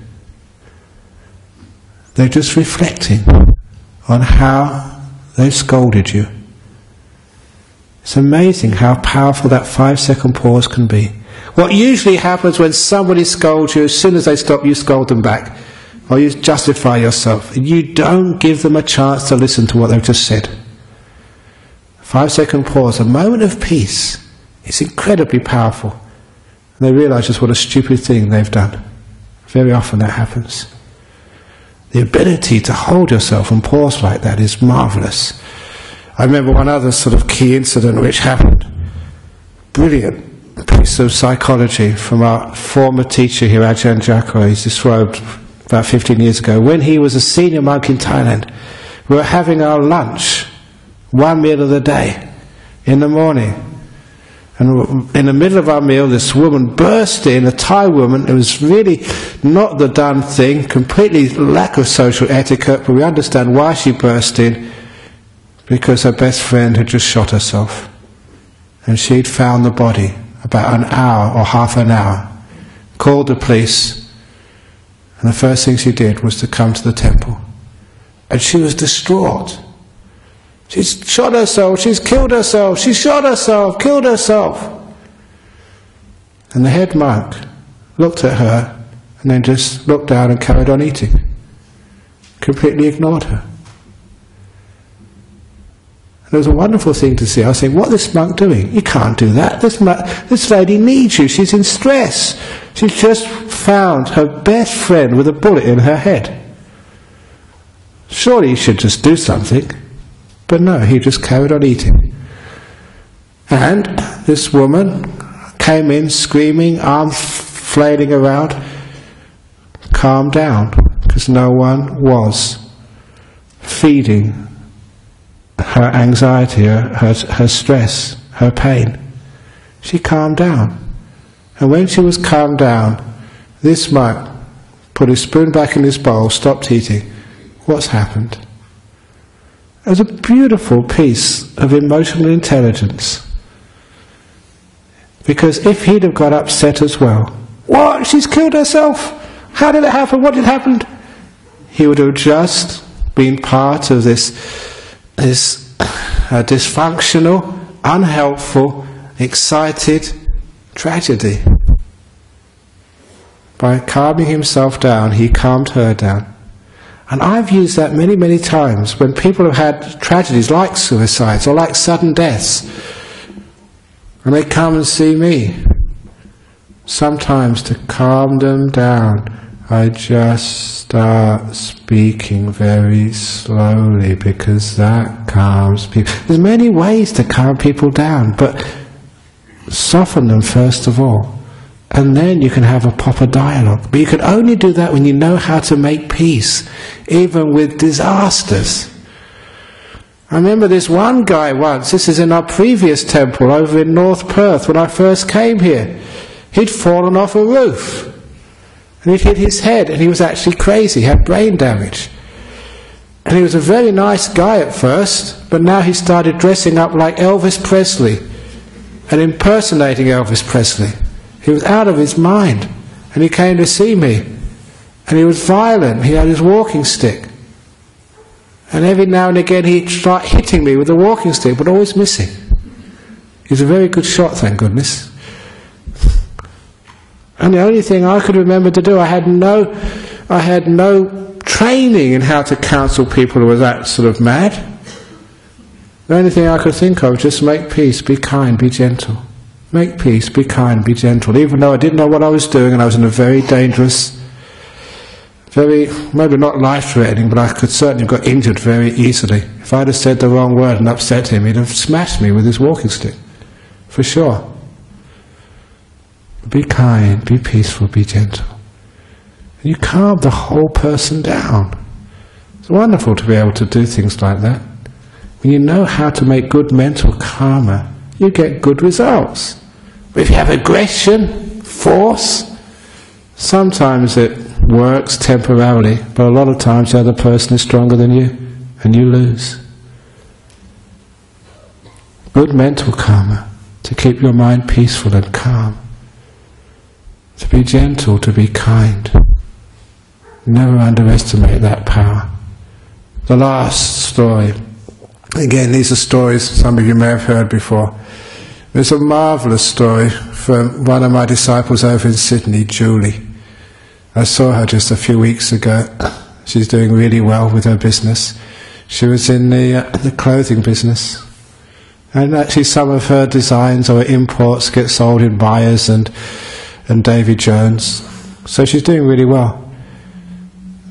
Speaker 1: They're just reflecting on how they've scolded you. It's amazing how powerful that five second pause can be. What usually happens when somebody scolds you, as soon as they stop, you scold them back. Or you justify yourself. You don't give them a chance to listen to what they've just said. Five second pause, a moment of peace. It's incredibly powerful. And they realize just what a stupid thing they've done. Very often that happens. The ability to hold yourself and pause like that is marvelous. I remember one other sort of key incident which happened. Brilliant piece of psychology from our former teacher here, Ajahn Jagaro. He's described about 15 years ago. When he was a senior monk in Thailand, we were having our lunch, one meal of the day, in the morning. And in the middle of our meal, this woman burst in, a Thai woman. It was really not the done thing, completely lack of social etiquette, but we understand why she burst in because her best friend had just shot herself. And she'd found the body about an hour or half an hour, called the police, and the first thing she did was to come to the temple. And she was distraught. She's shot herself, she's killed herself, she shot herself, killed herself. And the head monk looked at her and then just looked down and carried on eating. Completely ignored her. And it was a wonderful thing to see. I was saying, what is this monk doing? You can't do that. This, monk, this lady needs you. She's in stress. She's just found her best friend with a bullet in her head. Surely you should just do something. But no, he just carried on eating. And this woman came in screaming, arms flailing around, calmed down, because no one was feeding her anxiety, her, her, her stress, her pain. She calmed down. And when she was calmed down, this monk put his spoon back in his bowl, stopped eating. What's happened? Was a beautiful piece of emotional intelligence. Because if he'd have got upset as well, what? She's killed herself? How did it happen? What did happen? He would have just been part of this this uh, dysfunctional, unhelpful, excited tragedy. By calming himself down, he calmed her down. And I've used that many, many times when people have had tragedies like suicides or like sudden deaths. And they come and see me. Sometimes to calm them down, I just start speaking very slowly because that calms people. There's many ways to calm people down, but soften them first of all. And then you can have a proper dialogue. But you can only do that when you know how to make peace, even with disasters. I remember this one guy once, this is in our previous temple over in North Perth when I first came here. He'd fallen off a roof. And he'd hit his head, and he was actually crazy, had brain damage. And he was a very nice guy at first, but now he started dressing up like Elvis Presley and impersonating Elvis Presley. He was out of his mind. And he came to see me. And he was violent. He had his walking stick. And every now and again he'd start hitting me with a walking stick, but always missing. He's a very good shot, thank goodness. And the only thing I could remember to do, I had no, I had no training in how to counsel people who were that sort of mad. The only thing I could think of, just make peace, be kind, be gentle. Make peace, be kind, be gentle. Even though I didn't know what I was doing and I was in a very dangerous, very, maybe not life threatening, but I could certainly have got injured very easily. If I'd have said the wrong word and upset him, he'd have smashed me with his walking stick. For sure. Be kind, be peaceful, be gentle. And you calm the whole person down. It's wonderful to be able to do things like that. When you know how to make good mental karma, you get good results. But if you have aggression, force, sometimes it works temporarily, but a lot of times the other person is stronger than you, and you lose. Good mental karma, to keep your mind peaceful and calm to be gentle, to be kind. Never underestimate that power. The last story. Again, these are stories some of you may have heard before. There's a marvellous story from one of my disciples over in Sydney, Julie. I saw her just a few weeks ago. She's doing really well with her business. She was in the, uh, the clothing business. And actually, some of her designs or imports get sold in Myers and and David Jones. So she's doing really well.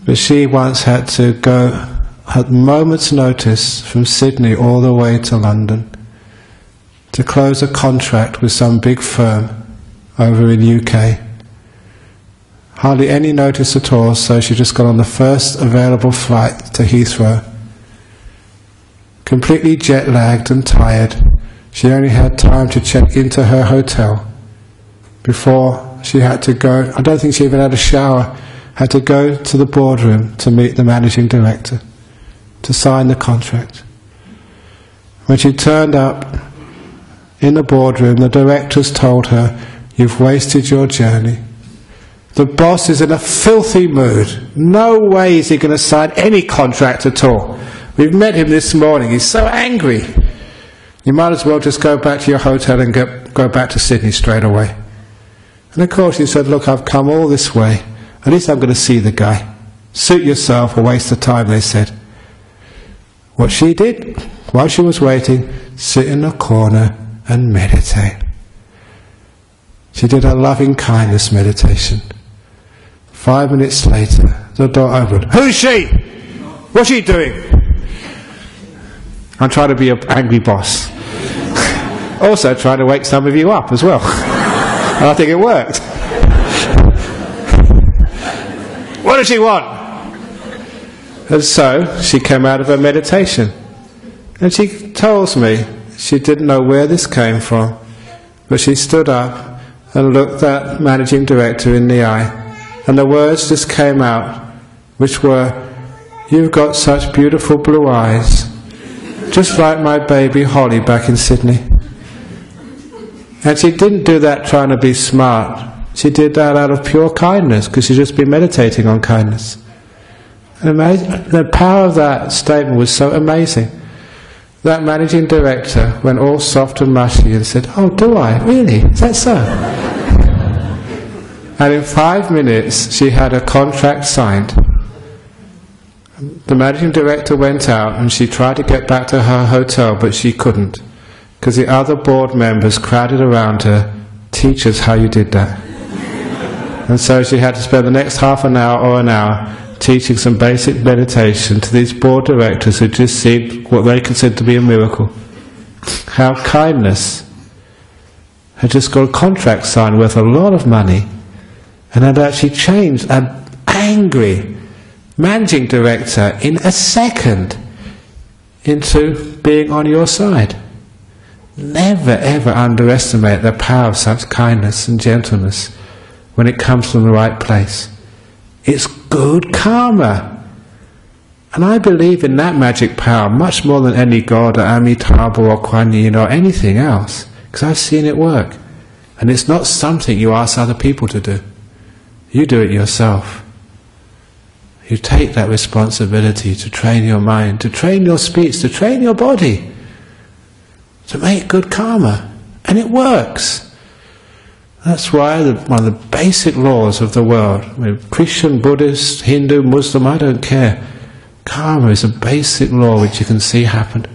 Speaker 1: But she once had to go at moment's notice from Sydney all the way to London to close a contract with some big firm over in UK. Hardly any notice at all, so she just got on the first available flight to Heathrow. Completely jet lagged and tired, she only had time to check into her hotel before she had to go. I don't think she even had a shower, had to go to the boardroom to meet the managing director to sign the contract. When she turned up in the boardroom, the directors told her, You've wasted your journey. The boss is in a filthy mood. No way is he going to sign any contract at all. We've met him this morning. He's so angry. You might as well just go back to your hotel and get, go back to Sydney straight away. And of course, he said, Look, I've come all this way. At least I'm going to see the guy. Suit yourself or waste the time, they said. What she did, while she was waiting, sit in a corner and meditate. She did her loving kindness meditation. Five minutes later, the door opened. Who's she? What's she doing? I'm trying to be an angry boss. also trying to wake some of you up as well. and I think it worked. what does she want? And so she came out of her meditation. And she tells me she didn't know where this came from, but she stood up and looked that managing director in the eye and the words just came out, which were, You've got such beautiful blue eyes, just like my baby Holly back in Sydney. And she didn't do that trying to be smart. She did that out of pure kindness because she'd just been meditating on kindness. the power of that statement was so amazing. That managing director went all soft and mushy and said, Oh, do I? Really? Is that so? And in five minutes, she had a contract signed. The managing director went out and she tried to get back to her hotel, but she couldn't because the other board members crowded around her. Teach us how you did that. and so she had to spend the next half an hour or an hour teaching some basic meditation to these board directors who just seen what they considered to be a miracle. How kindness had just got a contract signed worth a lot of money and had actually changed an angry managing director in a second into being on your side. Never ever underestimate the power of such kindness and gentleness when it comes from the right place. It's good karma. And I believe in that magic power much more than any god or Amitabha or Kuan Yin or anything else, because I've seen it work. And it's not something you ask other people to do. You do it yourself. You take that responsibility to train your mind, to train your speech, to train your body, to make good karma. And it works. That's why the, one of the basic laws of the world, I mean, Christian, Buddhist, Hindu, Muslim, I don't care. Karma is a basic law which you can see happen.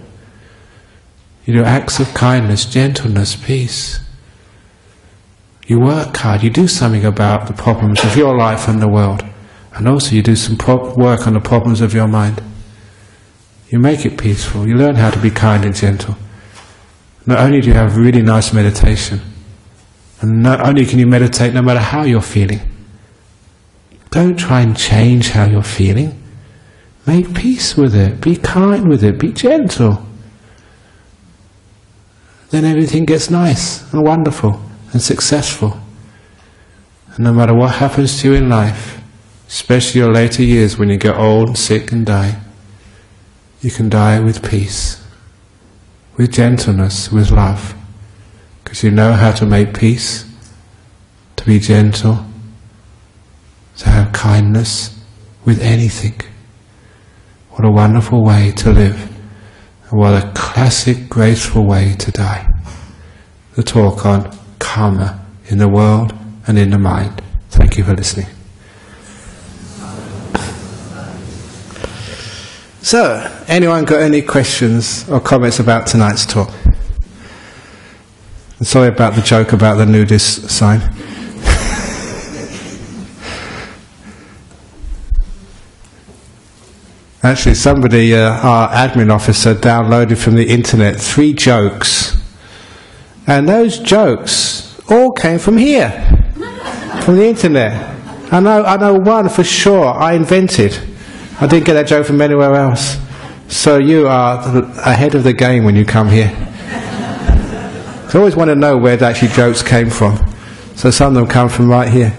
Speaker 1: You do acts of kindness, gentleness, peace. You work hard, you do something about the problems of your life and the world. And also you do some work on the problems of your mind. You make it peaceful, you learn how to be kind and gentle. Not only do you have really nice meditation, and not only can you meditate no matter how you're feeling, don't try and change how you're feeling. Make peace with it, be kind with it, be gentle. Then everything gets nice and wonderful and successful. And no matter what happens to you in life, especially your later years when you get old, sick, and die, you can die with peace, with gentleness, with love, because you know how to make peace, to be gentle, to have kindness with anything. What a wonderful way to live, and what a classic, graceful way to die. The talk on karma in the world and in the mind. Thank you for listening. So, anyone got any questions or comments about tonight's talk? Sorry about the joke about the nudist sign. Actually, somebody, uh, our admin officer, downloaded from the internet three jokes. And those jokes all came from here, from the internet. I know, I know one for sure I invented. I didn't get that joke from anywhere else. So you are ahead of the game when you come here. I always want to know where actually jokes came from. So some of them come from right here.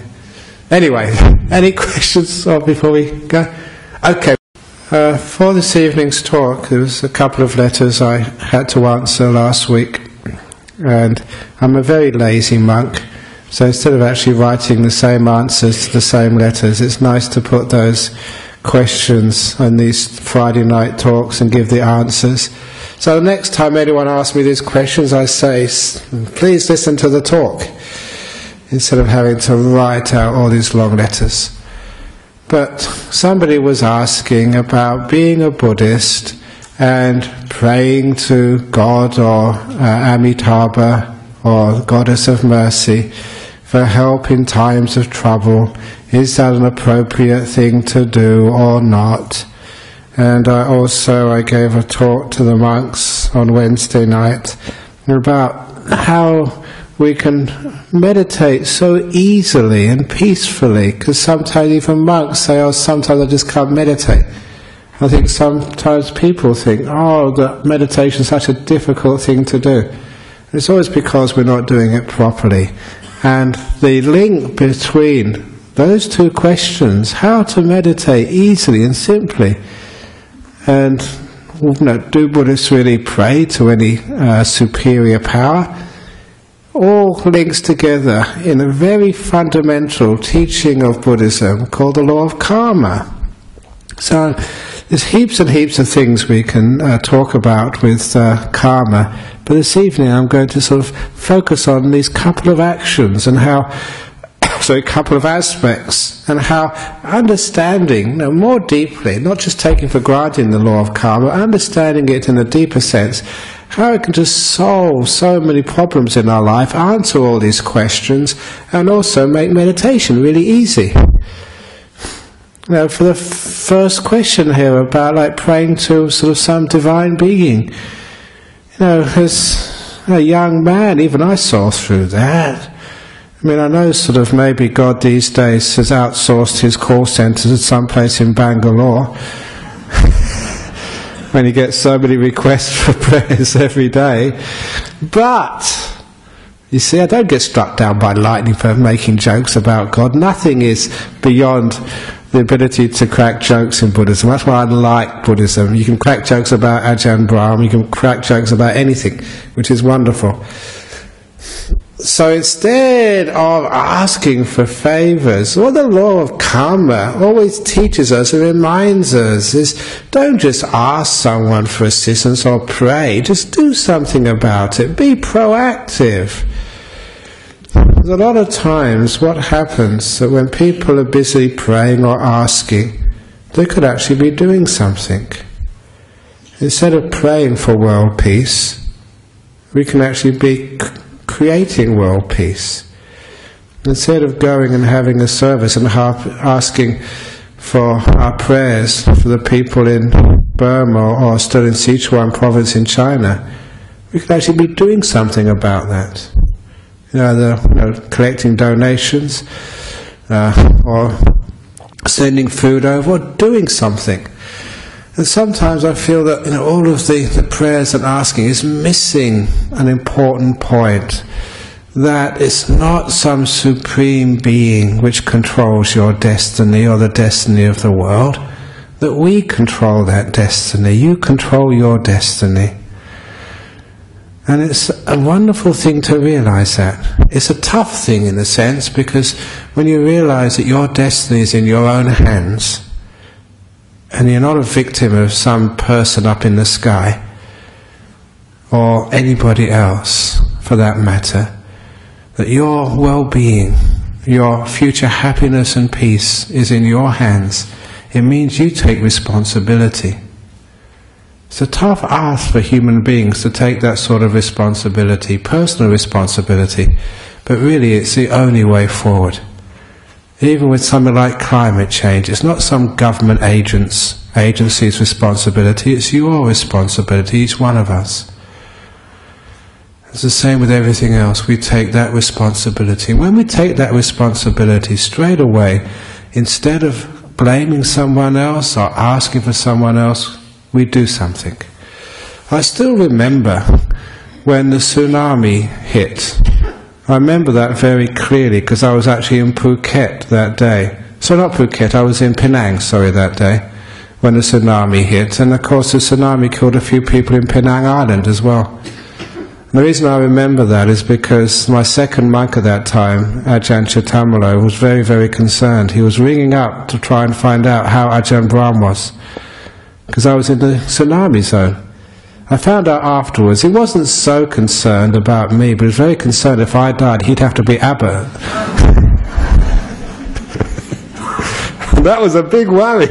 Speaker 1: Anyway, any questions before we go? Okay. Uh, for this evening's talk, there was a couple of letters I had to answer last week, and I'm a very lazy monk, so instead of actually writing the same answers to the same letters, it's nice to put those questions on these Friday night talks and give the answers. So the next time anyone asks me these questions, I say, please listen to the talk, instead of having to write out all these long letters. But somebody was asking about being a Buddhist and praying to God or uh, Amitabha or Goddess of Mercy for help in times of trouble. Is that an appropriate thing to do or not? And I also I gave a talk to the monks on Wednesday night about how we can meditate so easily and peacefully because sometimes even monks say, oh, sometimes I just can't meditate. I think sometimes people think, oh, that meditation is such a difficult thing to do. It's always because we're not doing it properly. And the link between those two questions, how to meditate easily and simply, and do Buddhists really pray to any uh, superior power? all links together in a very fundamental teaching of Buddhism called the law of karma. So there's heaps and heaps of things we can uh, talk about with uh, karma, but this evening I'm going to sort of focus on these couple of actions and how, so a couple of aspects, and how understanding you know, more deeply, not just taking for granted the law of karma, understanding it in a deeper sense, how it can just solve so many problems in our life, answer all these questions, and also make meditation really easy. Now, for the first question here about like praying to sort of some divine being, you know, as a young man, even I saw through that. I mean, I know sort of maybe God these days has outsourced his call centres at some place in Bangalore when he gets so many requests for prayers every day. But, you see, I don't get struck down by lightning for making jokes about God. Nothing is beyond the ability to crack jokes in Buddhism. That's why I like Buddhism. You can crack jokes about Ajahn Brahm, you can crack jokes about anything, which is wonderful. So instead of asking for favors, what the law of karma always teaches us and reminds us is don't just ask someone for assistance or pray, just do something about it. Be proactive. There's a lot of times what happens that when people are busy praying or asking, they could actually be doing something. Instead of praying for world peace, we can actually be creating world peace. Instead of going and having a service and asking for our prayers for the people in Burma or still in Sichuan province in China, we could actually be doing something about that. You know, the, you know collecting donations uh, or sending food over or doing something. And sometimes I feel that you know, all of the, the prayers and asking is missing an important point. That it's not some supreme being which controls your destiny or the destiny of the world. That we control that destiny. You control your destiny. And it's a wonderful thing to realize that. It's a tough thing in a sense because when you realize that your destiny is in your own hands, and you're not a victim of some person up in the sky or anybody else for that matter, that your well being, your future happiness and peace is in your hands, it means you take responsibility. It's a tough ask for human beings to take that sort of responsibility, personal responsibility, but really it's the only way forward. Even with something like climate change, it's not some government agent's agency's responsibility, it's your responsibility, each one of us. It's the same with everything else. We take that responsibility. When we take that responsibility straight away, instead of blaming someone else or asking for someone else, we do something. I still remember when the tsunami hit. I remember that very clearly because I was actually in Phuket that day. So not Phuket, I was in Penang, sorry, that day when the tsunami hit. And of course the tsunami killed a few people in Penang Island as well. And the reason I remember that is because my second monk at that time, Ajahn Chitamalo, was very, very concerned. He was ringing up to try and find out how Ajahn Brahm was because I was in the tsunami zone. I found out afterwards he wasn't so concerned about me, but he was very concerned if I died, he'd have to be Abbot. that was a big worry.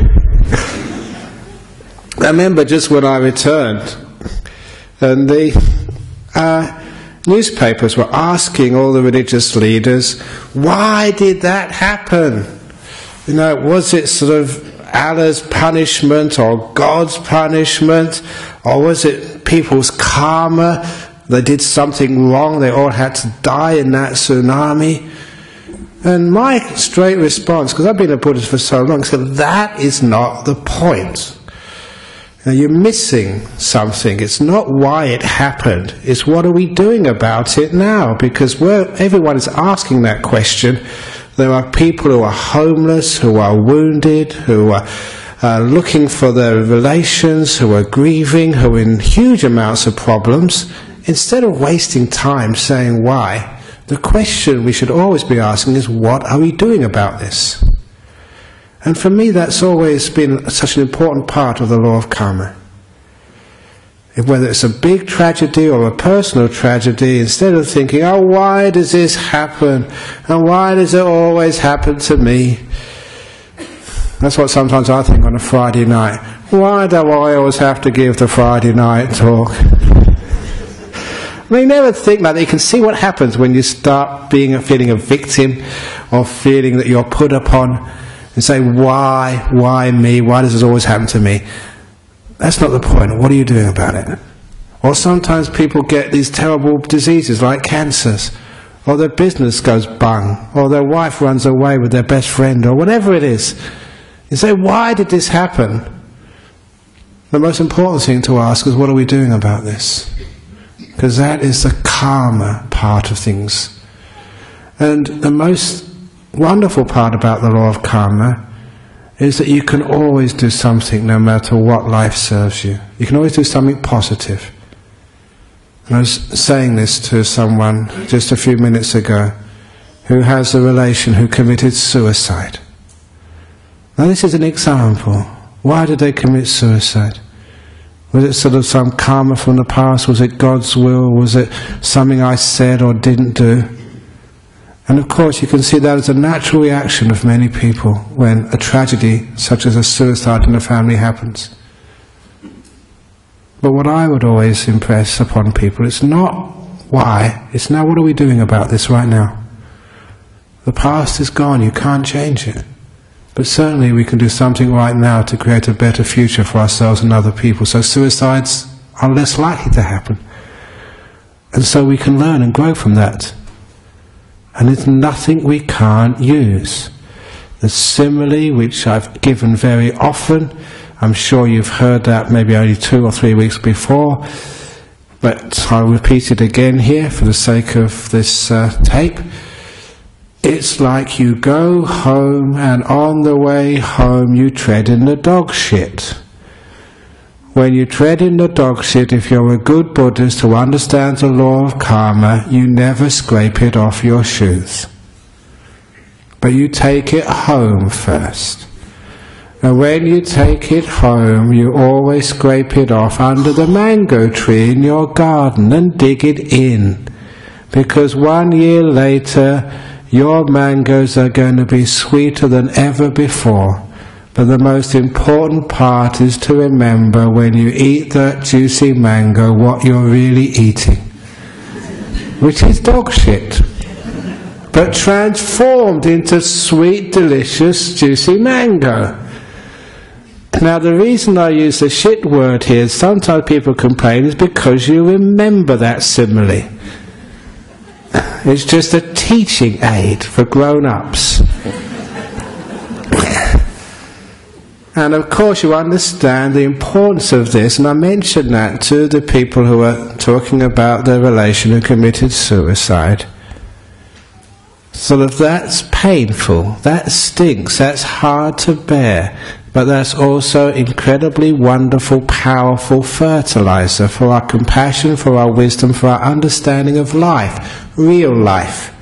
Speaker 1: I remember just when I returned, and the uh, newspapers were asking all the religious leaders, why did that happen? You know, was it sort of Allah's punishment or God's punishment? Or was it people's karma? They did something wrong, they all had to die in that tsunami. And my straight response, because I've been a Buddhist for so long, said that is not the point. Now you're missing something. It's not why it happened. It's what are we doing about it now? Because everyone is asking that question there are people who are homeless, who are wounded, who are uh, looking for their relations, who are grieving, who are in huge amounts of problems. Instead of wasting time saying why, the question we should always be asking is what are we doing about this? And for me, that's always been such an important part of the law of karma whether it's a big tragedy or a personal tragedy, instead of thinking, oh, why does this happen? And why does it always happen to me? That's what sometimes I think on a Friday night. Why do I always have to give the Friday night talk? I mean, never think like that. You can see what happens when you start being a feeling a victim or feeling that you're put upon and say, why, why me? Why does this always happen to me? That's not the point. What are you doing about it? Or sometimes people get these terrible diseases like cancers, or their business goes bung, or their wife runs away with their best friend, or whatever it is. You say, why did this happen? The most important thing to ask is, what are we doing about this? Because that is the karma part of things. And the most wonderful part about the law of karma is that you can always do something no matter what life serves you. You can always do something positive. And I was saying this to someone just a few minutes ago who has a relation who committed suicide. Now, this is an example. Why did they commit suicide? Was it sort of some karma from the past? Was it God's will? Was it something I said or didn't do? And of course, you can see that as a natural reaction of many people when a tragedy, such as a suicide in a family, happens. But what I would always impress upon people is not why, it's now what are we doing about this right now? The past is gone, you can't change it. But certainly we can do something right now to create a better future for ourselves and other people. So suicides are less likely to happen. And so we can learn and grow from that. And it's nothing we can't use. The simile, which I've given very often, I'm sure you've heard that maybe only two or three weeks before, but I'll repeat it again here for the sake of this uh, tape. It's like you go home and on the way home you tread in the dog shit. When you tread in the dog shit, if you're a good Buddhist who understands the law of karma, you never scrape it off your shoes. But you take it home first. And when you take it home, you always scrape it off under the mango tree in your garden and dig it in. Because one year later, your mangoes are going to be sweeter than ever before But the most important part is to remember when you eat that juicy mango what you're really eating, which is dog shit, but transformed into sweet, delicious, juicy mango. Now, the reason I use the shit word here, sometimes people complain, is because you remember that simile. It's just a teaching aid for grown ups. And of course, you understand the importance of this, and I mentioned that to the people who are talking about their relation who committed suicide. Sort of that's painful, that stinks, that's hard to bear, but that's also incredibly wonderful, powerful fertilizer for our compassion, for our wisdom, for our understanding of life, real life.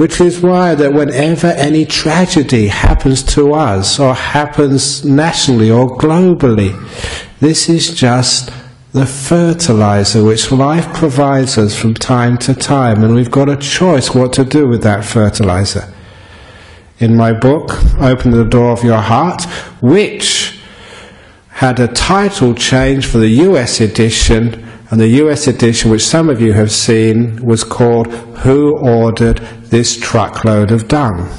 Speaker 1: Which is why that whenever any tragedy happens to us or happens nationally or globally, this is just the fertilizer which life provides us from time to time, and we've got a choice what to do with that fertilizer. In my book, Open the Door of Your Heart, which had a title change for the US edition and the US edition, which some of you have seen, was called Who Ordered This Truckload of Dung?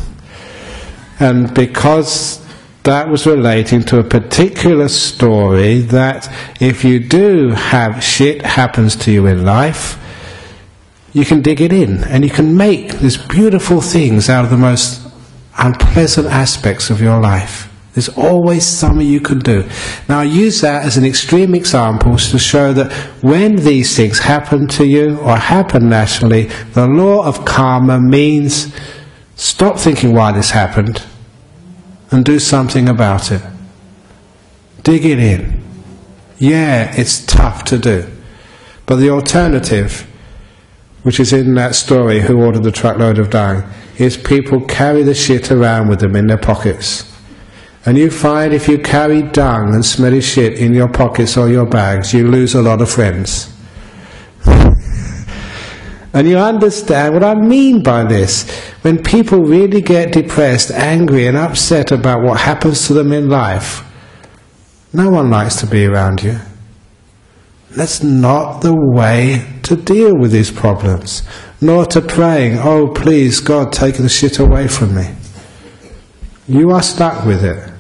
Speaker 1: And because that was relating to a particular story that if you do have shit happens to you in life, you can dig it in and you can make these beautiful things out of the most unpleasant aspects of your life. There's always something you can do. Now, I use that as an extreme example to show that when these things happen to you or happen nationally, the law of karma means stop thinking why this happened and do something about it. Dig it in. Yeah, it's tough to do. But the alternative, which is in that story, Who Ordered the Truckload of Dung, is people carry the shit around with them in their pockets and you find if you carry dung and smelly shit in your pockets or your bags, you lose a lot of friends. and you understand what I mean by this. When people really get depressed, angry, and upset about what happens to them in life, no one likes to be around you. That's not the way to deal with these problems, nor to praying, oh please God, take the shit away from me. You are stuck with it.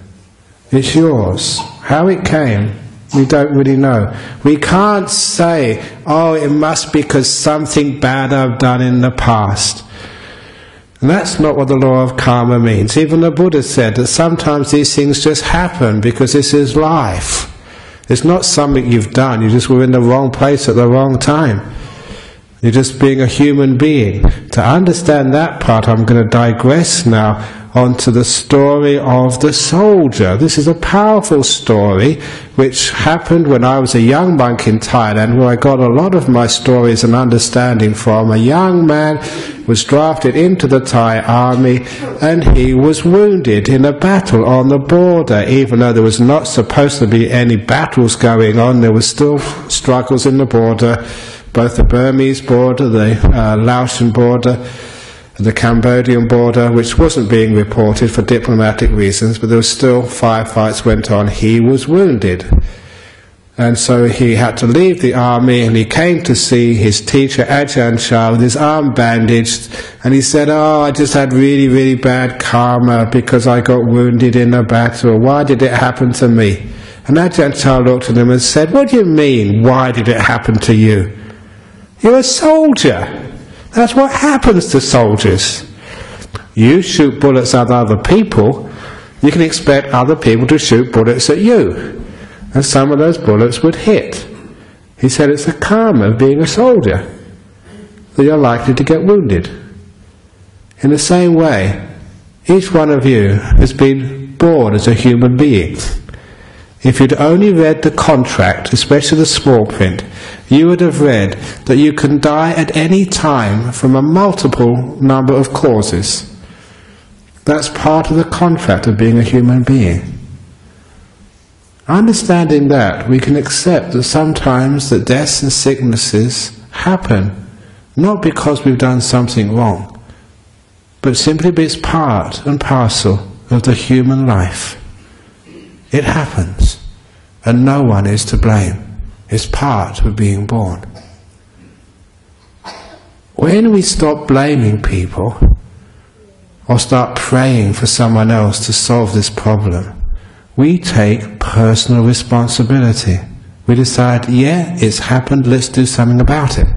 Speaker 1: It's yours. How it came, we don't really know. We can't say, oh, it must be because something bad I've done in the past. And that's not what the law of karma means. Even the Buddha said that sometimes these things just happen because this is life. It's not something you've done, you just were in the wrong place at the wrong time. You're just being a human being. To understand that part, I'm going to digress now onto the story of the soldier. This is a powerful story which happened when I was a young monk in Thailand, where I got a lot of my stories and understanding from. A young man was drafted into the Thai army and he was wounded in a battle on the border. Even though there was not supposed to be any battles going on, there were still struggles in the border, both the Burmese border, the uh, Laotian border the Cambodian border, which wasn't being reported for diplomatic reasons, but there was still firefights went on. He was wounded. And so he had to leave the army and he came to see his teacher Ajahn Chah with his arm bandaged and he said, Oh, I just had really, really bad karma because I got wounded in a battle. Why did it happen to me? And Ajahn Chah looked at him and said, What do you mean, why did it happen to you? You're a soldier. That's what happens to soldiers. You shoot bullets at other people, you can expect other people to shoot bullets at you. And some of those bullets would hit. He said it's the karma of being a soldier that you're likely to get wounded. In the same way, each one of you has been born as a human being. If you'd only read the contract, especially the small print, you would have read that you can die at any time from a multiple number of causes. That's part of the contract of being a human being. Understanding that, we can accept that sometimes that deaths and sicknesses happen, not because we've done something wrong, but simply because it's part and parcel of the human life. It happens. And no one is to blame. It's part of being born. When we stop blaming people, or start praying for someone else to solve this problem, we take personal responsibility. We decide, yeah, it's happened, let's do something about it.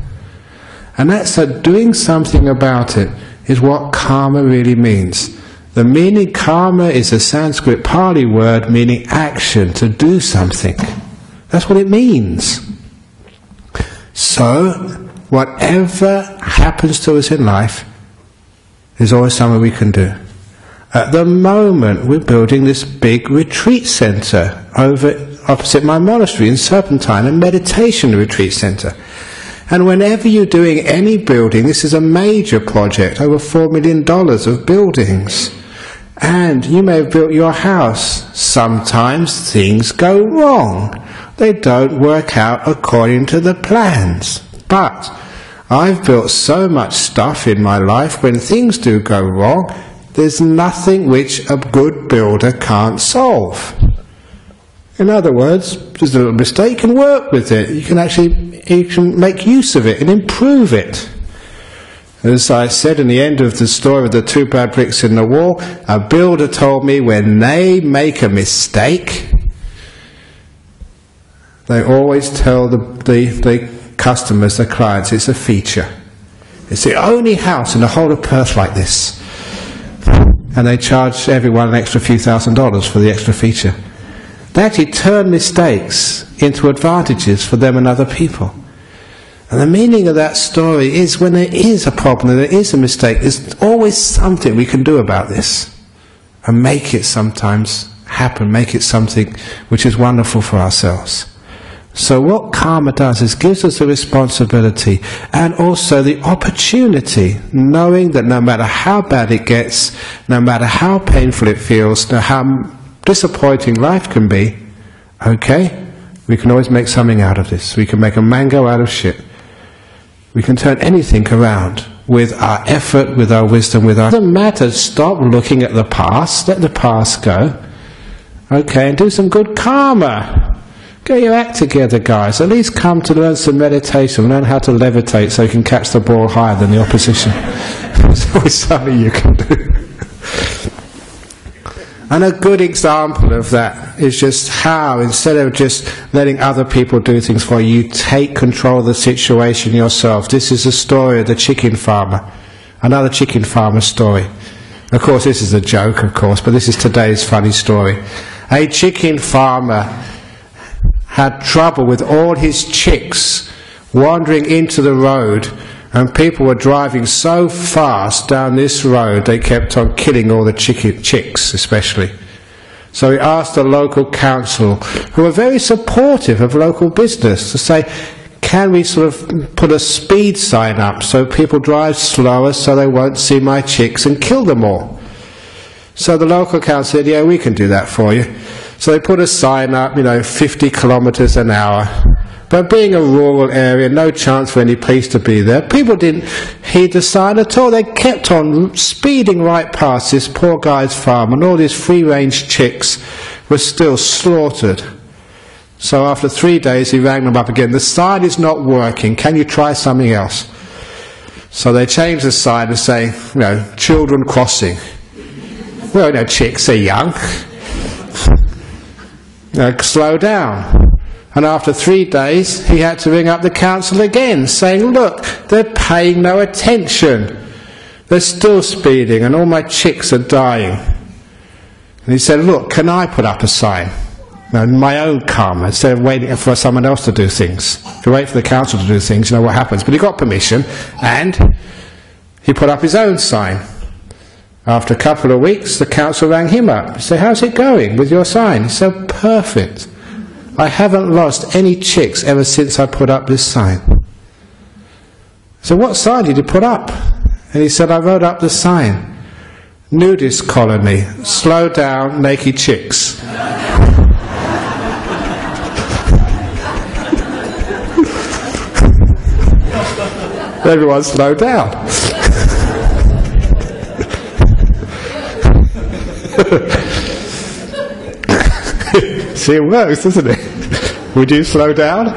Speaker 1: And that's that doing something about it is what karma really means. The meaning karma is a Sanskrit Pali word meaning action, to do something. That's what it means. So, whatever happens to us in life, there's always something we can do. At the moment, we're building this big retreat center over opposite my monastery in Serpentine, a meditation retreat center. And whenever you're doing any building, this is a major project, over $4 million of buildings. And you may have built your house. Sometimes things go wrong. They don't work out according to the plans. But I've built so much stuff in my life, when things do go wrong, there's nothing which a good builder can't solve. In other words, there's a little mistake, you can work with it. You can actually you can make use of it and improve it. As I said in the end of the story of the two bad bricks in the wall, a builder told me when they make a mistake, they always tell the, the, the customers, the clients, it's a feature. It's the only house in the whole of Perth like this. And they charge everyone an extra few thousand dollars for the extra feature. They actually turn mistakes into advantages for them and other people. And the meaning of that story is when there is a problem, there is a mistake, there's always something we can do about this. And make it sometimes happen, make it something which is wonderful for ourselves. So what karma does is gives us the responsibility and also the opportunity, knowing that no matter how bad it gets, no matter how painful it feels, no how disappointing life can be, okay, we can always make something out of this. We can make a mango out of shit. We can turn anything around with our effort, with our wisdom, with our... It doesn't matter, stop looking at the past, let the past go. Okay, and do some good karma. Get your act together, guys. At least come to learn some meditation, learn how to levitate so you can catch the ball higher than the opposition. There's always something you can do. and a good example of that is just how, instead of just letting other people do things for you, you take control of the situation yourself. This is the story of the chicken farmer. Another chicken farmer story. Of course, this is a joke, of course, but this is today's funny story. A chicken farmer had trouble with all his chicks wandering into the road, and people were driving so fast down this road they kept on killing all the chicks, especially. So he asked the local council, who were very supportive of local business, to say, can we sort of put a speed sign up so people drive slower so they won't see my chicks and kill them all? So the local council said, yeah, we can do that for you. So they put a sign up, you know, 50 kilometres an hour. But being a rural area, no chance for any police to be there. People didn't heed the sign at all. They kept on speeding right past this poor guy's farm, and all these free range chicks were still slaughtered. So after three days, he rang them up again. The sign is not working. Can you try something else? So they changed the sign to say, you know, children crossing. Well, you know, chicks are young uh, slow down. And after three days, he had to ring up the council again, saying, Look, they're paying no attention. They're still speeding, and all my chicks are dying. And he said, Look, can I put up a sign? Now, my own karma, instead of waiting for someone else to do things. If you wait for the council to do things, you know what happens. But he got permission, and he put up his own sign. After a couple of weeks, the council rang him up. Said, How's it going with your sign? Said, Perfect. I haven't lost any chicks ever since I put up this sign. So, what sign did you put up? And he said, I wrote up the sign Nudist colony, slow down, naked chicks. Everyone slow down. See, it works, doesn't it? would you slow down?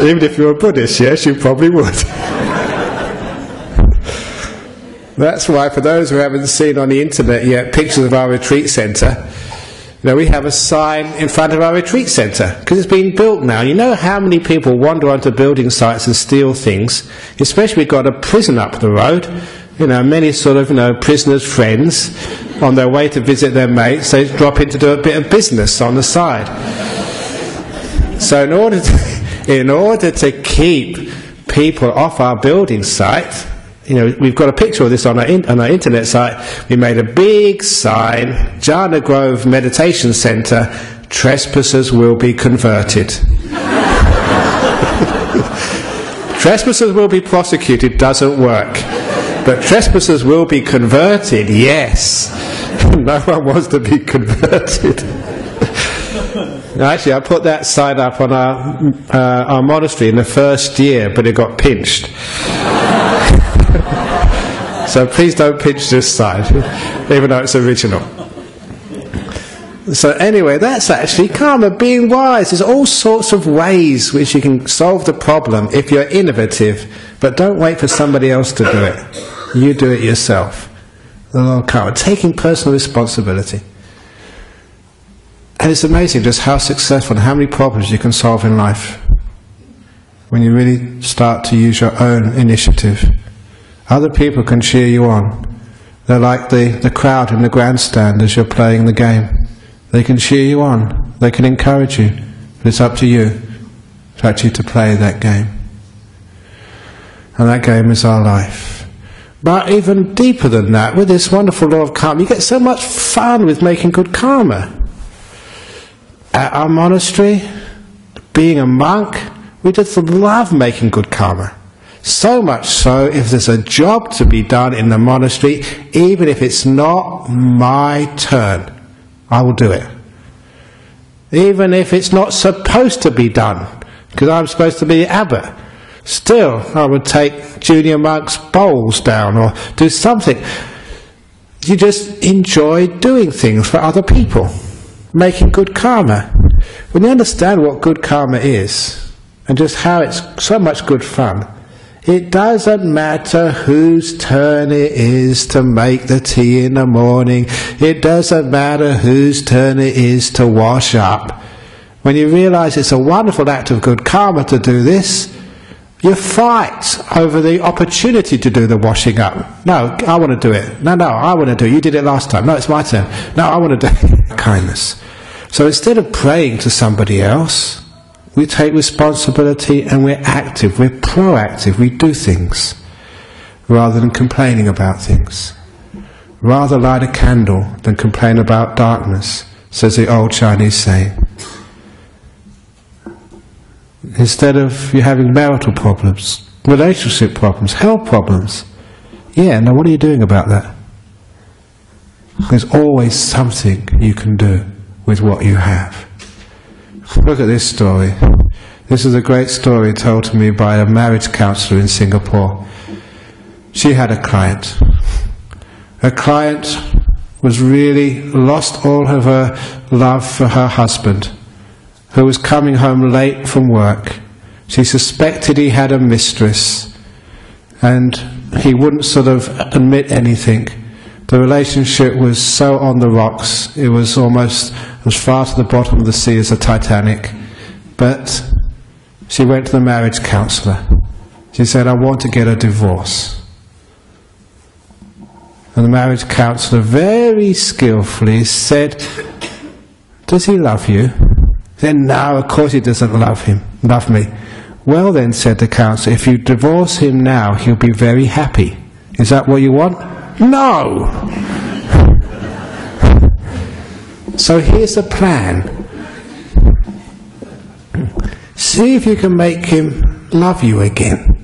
Speaker 1: Even if you're a Buddhist, yes, you probably would. That's why, for those who haven't seen on the internet yet pictures of our retreat centre, you know, we have a sign in front of our retreat centre because it's been built now. You know how many people wander onto building sites and steal things, especially we've got a prison up the road. You know, many sort of you know prisoners' friends on their way to visit their mates, they drop in to do a bit of business on the side. So in order to, in order to keep people off our building site, you know, we've got a picture of this on our, in, on our internet site. We made a big sign, Jhana Grove Meditation Centre, trespassers will be converted. trespassers will be prosecuted doesn't work. But trespassers will be converted, yes. no one wants to be converted. Actually, I put that sign up on our, uh, our monastery in the first year, but it got pinched. so please don't pinch this sign, even though it's original. So anyway, that's actually karma, being wise. There's all sorts of ways which you can solve the problem if you're innovative, but don't wait for somebody else to do it. You do it yourself. The Lord karma, taking personal responsibility. And it's amazing just how successful and how many problems you can solve in life when you really start to use your own initiative. Other people can cheer you on. They're like the, the crowd in the grandstand as you're playing the game. They can cheer you on, they can encourage you, but it's up to you to actually to play that game. And that game is our life. But even deeper than that, with this wonderful law of karma, you get so much fun with making good karma. At our monastery, being a monk, we just love making good karma. So much so, if there's a job to be done in the monastery, even if it's not my turn, I will do it. Even if it's not supposed to be done, because I'm supposed to be abbot. Still, I would take junior monks' bowls down or do something. You just enjoy doing things for other people, making good karma. When you understand what good karma is, and just how it's so much good fun, it doesn't matter whose turn it is to make the tea in the morning. It doesn't matter whose turn it is to wash up. When you realize it's a wonderful act of good karma to do this, you fight over the opportunity to do the washing up. No, I want to do it. No, no, I want to do it. You did it last time. No, it's my turn. No, I want to do it. Kindness. So instead of praying to somebody else, we take responsibility and we're active, we're proactive, we do things rather than complaining about things. Rather light a candle than complain about darkness, says the old Chinese saying. Instead of you having marital problems, relationship problems, health problems, yeah, now what are you doing about that? There's always something you can do with what you have. Look at this story. This is a great story told to me by a marriage counselor in Singapore. She had a client. Her client was really lost all of her love for her husband, who was coming home late from work. She suspected he had a mistress, and he wouldn't sort of admit anything. The relationship was so on the rocks, it was almost as far to the bottom of the sea as the Titanic. But she went to the marriage counselor. She said, I want to get a divorce. And the marriage counselor very skillfully said, Does he love you? Then now, of course he doesn't love him, love me. Well then, said the counselor, if you divorce him now, he'll be very happy. Is that what you want? No! So here's a plan. See if you can make him love you again.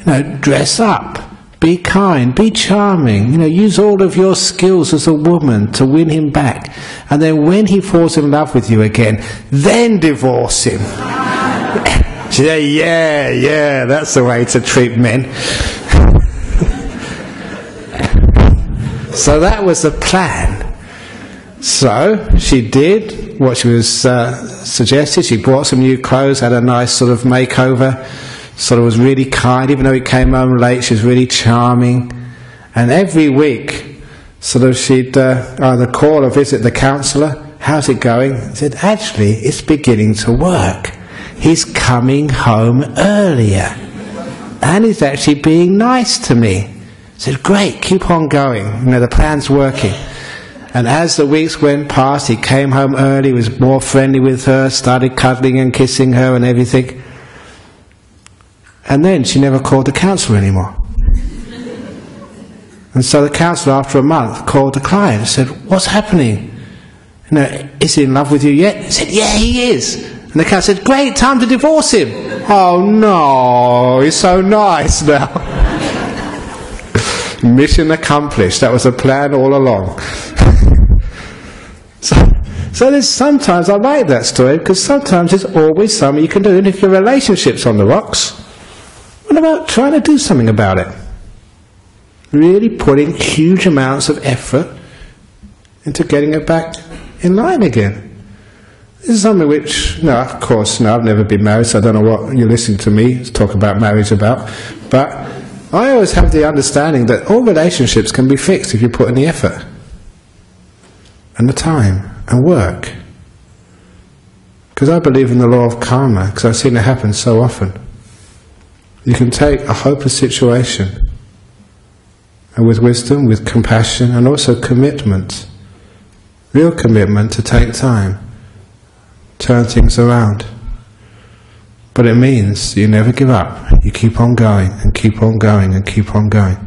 Speaker 1: You know, dress up, be kind, be charming, you know, use all of your skills as a woman to win him back. And then when he falls in love with you again, then divorce him. yeah, yeah, yeah, that's the way to treat men. So that was the plan. So she did what she was uh, suggested. She bought some new clothes, had a nice sort of makeover, sort of was really kind. Even though he came home late, she was really charming. And every week, sort of, she'd uh, either call or visit the counsellor. How's it going? I said, actually, it's beginning to work. He's coming home earlier. And he's actually being nice to me. I said, great, keep on going. You know, the plan's working. And as the weeks went past, he came home early, was more friendly with her, started cuddling and kissing her and everything. And then she never called the counsellor anymore. And so the counsellor, after a month, called the client and said, What's happening? You know, is he in love with you yet? He said, Yeah, he is. And the counsellor said, Great, time to divorce him. Oh no, he's so nice now. Mission accomplished. That was a plan all along. so, so there's sometimes I like that story because sometimes there's always something you can do. And if your relationship's on the rocks, about trying to do something about it? Really putting huge amounts of effort into getting it back in line again. This is something which, no, of course, no, I've never been married, so I don't know what you're listening to me talk about marriage about. But I always have the understanding that all relationships can be fixed if you put in the effort and the time and work. Because I believe in the law of karma, because I've seen it happen so often. You can take a hopeless situation and with wisdom, with compassion, and also commitment, real commitment to take time, turn things around. But it means you never give up. You keep on going and keep on going and keep on going.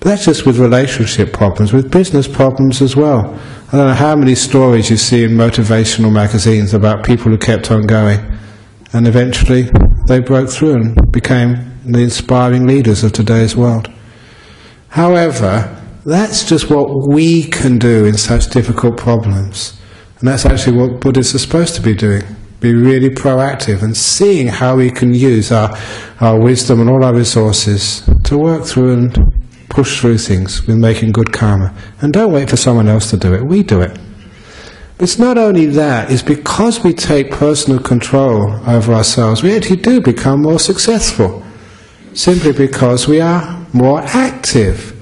Speaker 1: But that's just with relationship problems, with business problems as well. I don't know how many stories you see in motivational magazines about people who kept on going and eventually they broke through and became the inspiring leaders of today's world. However, that's just what we can do in such difficult problems. And that's actually what Buddhists are supposed to be doing. Be really proactive and seeing how we can use our, our wisdom and all our resources to work through and push through things with making good karma. And don't wait for someone else to do it, we do it. It's not only that, it's because we take personal control over ourselves, we actually do become more successful. Simply because we are more active.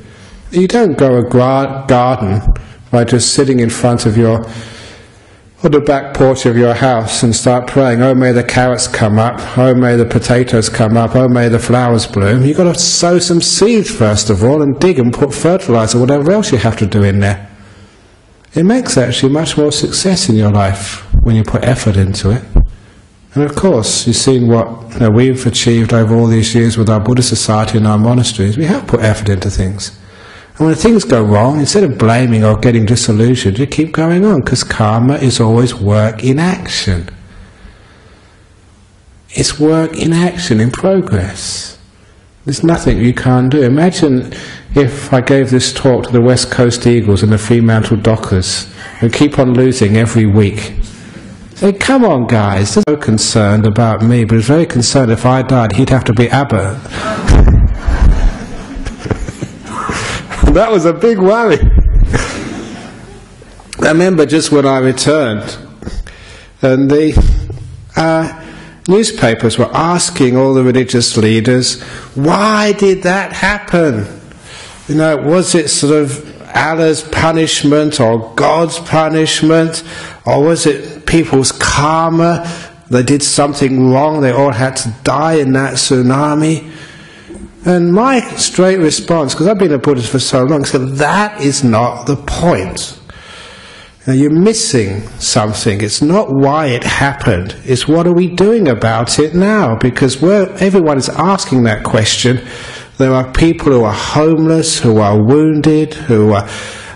Speaker 1: You don't grow a gra- garden by just sitting in front of your or the back porch of your house and start praying, oh may the carrots come up, oh may the potatoes come up, oh may the flowers bloom. You've got to sow some seeds first of all and dig and put fertilizer, whatever else you have to do in there. It makes actually much more success in your life when you put effort into it. And of course, you've seen what you know, we've achieved over all these years with our Buddhist society and our monasteries. We have put effort into things. And when things go wrong, instead of blaming or getting disillusioned, you keep going on because karma is always work in action. It's work in action, in progress. There's nothing you can't do. Imagine if I gave this talk to the West Coast Eagles and the Fremantle Dockers who keep on losing every week. Say, come on, guys. They're so concerned about me, but he's very concerned if I died, he'd have to be abbot. that was a big worry. I remember just when I returned, and the uh, newspapers were asking all the religious leaders, why did that happen? You know, was it sort of Allah's punishment or God's punishment, or was it people's karma? They did something wrong, they all had to die in that tsunami. And my straight response, because I've been a Buddhist for so long, said that is not the point. Now you're missing something. It's not why it happened. It's what are we doing about it now? Because everyone is asking that question, there are people who are homeless, who are wounded, who are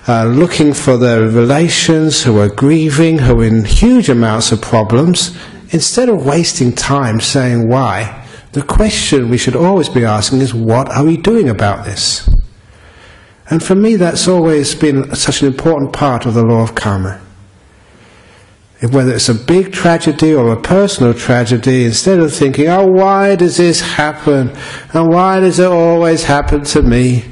Speaker 1: uh, looking for their relations, who are grieving, who are in huge amounts of problems. Instead of wasting time saying why, the question we should always be asking is, what are we doing about this? And for me, that's always been such an important part of the law of karma. Whether it's a big tragedy or a personal tragedy, instead of thinking, oh, why does this happen? And why does it always happen to me?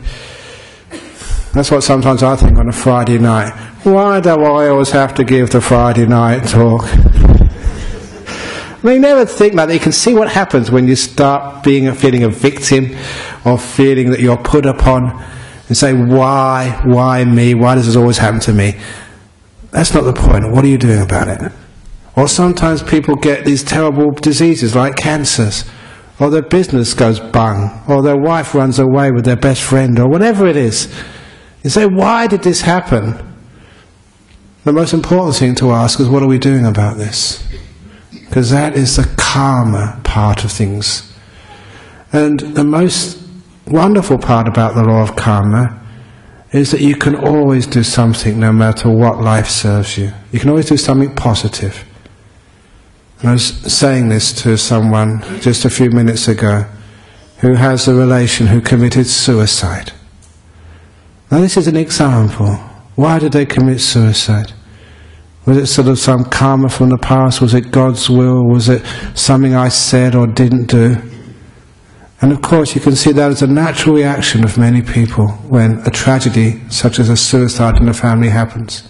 Speaker 1: That's what sometimes I think on a Friday night. Why do I always have to give the Friday night talk? I mean, never think like that. You can see what happens when you start being a feeling a victim or feeling that you're put upon and say, why, why me? Why does this always happen to me? That's not the point. What are you doing about it? Or sometimes people get these terrible diseases like cancers, or their business goes bung, or their wife runs away with their best friend, or whatever it is. You say, why did this happen? The most important thing to ask is, what are we doing about this? Because that is the karma part of things. And the most wonderful part about the law of karma is that you can always do something no matter what life serves you. You can always do something positive. And I was saying this to someone just a few minutes ago who has a relation who committed suicide. Now, this is an example. Why did they commit suicide? Was it sort of some karma from the past? Was it God's will? Was it something I said or didn't do? And of course, you can see that as a natural reaction of many people when a tragedy, such as a suicide in a family, happens.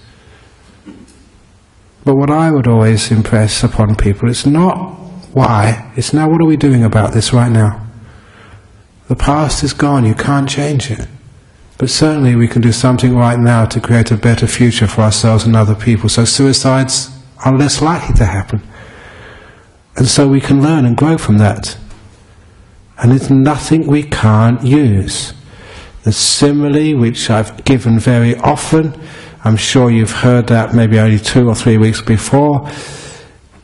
Speaker 1: But what I would always impress upon people is not why, it's now what are we doing about this right now? The past is gone, you can't change it. But certainly we can do something right now to create a better future for ourselves and other people. So suicides are less likely to happen. And so we can learn and grow from that. And it's nothing we can't use. The simile, which I've given very often, I'm sure you've heard that maybe only two or three weeks before,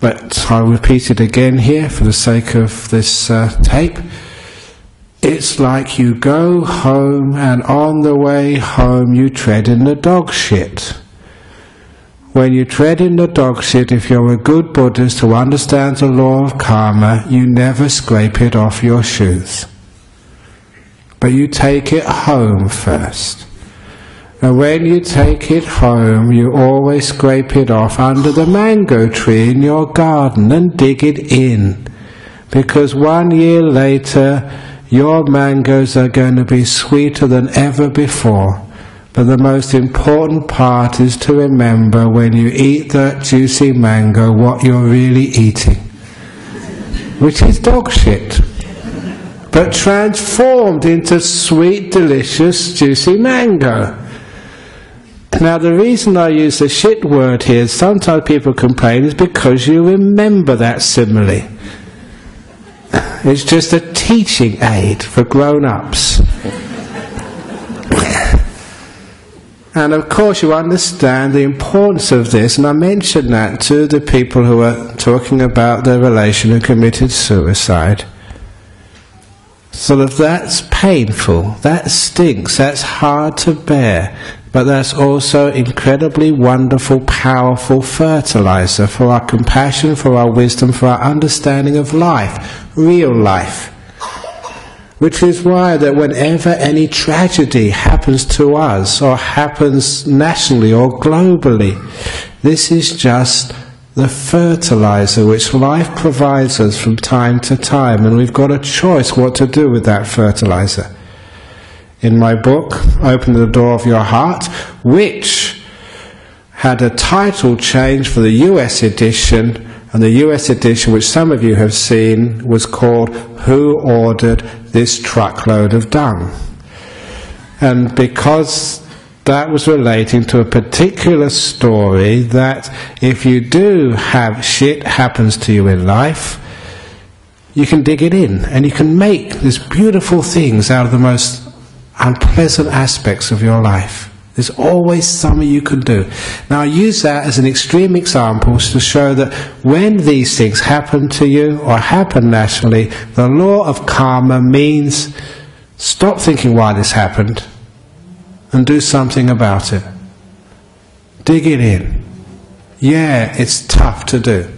Speaker 1: but I'll repeat it again here for the sake of this uh, tape. It's like you go home and on the way home you tread in the dog shit. When you tread in the dog shit, if you're a good Buddhist who understands the law of karma, you never scrape it off your shoes. But you take it home first. And when you take it home, you always scrape it off under the mango tree in your garden and dig it in. Because one year later, your mangoes are going to be sweeter than ever before. But the most important part is to remember when you eat that juicy mango what you're really eating. Which is dog shit. But transformed into sweet, delicious, juicy mango. Now, the reason I use the shit word here, sometimes people complain, is because you remember that simile. It's just a teaching aid for grown ups. And of course, you understand the importance of this, and I mentioned that to the people who are talking about their relation who committed suicide. Sort of that's painful, that stinks, that's hard to bear, but that's also incredibly wonderful, powerful fertilizer for our compassion, for our wisdom, for our understanding of life, real life. Which is why that whenever any tragedy happens to us, or happens nationally or globally, this is just the fertilizer which life provides us from time to time, and we've got a choice what to do with that fertilizer. In my book, Open the Door of Your Heart, which had a title change for the US edition and the US edition, which some of you have seen, was called Who Ordered This Truckload of Dung? And because that was relating to a particular story that if you do have shit happens to you in life, you can dig it in and you can make these beautiful things out of the most unpleasant aspects of your life. There's always something you can do. Now, I use that as an extreme example to show that when these things happen to you or happen nationally, the law of karma means stop thinking why this happened and do something about it. Dig it in. Yeah, it's tough to do.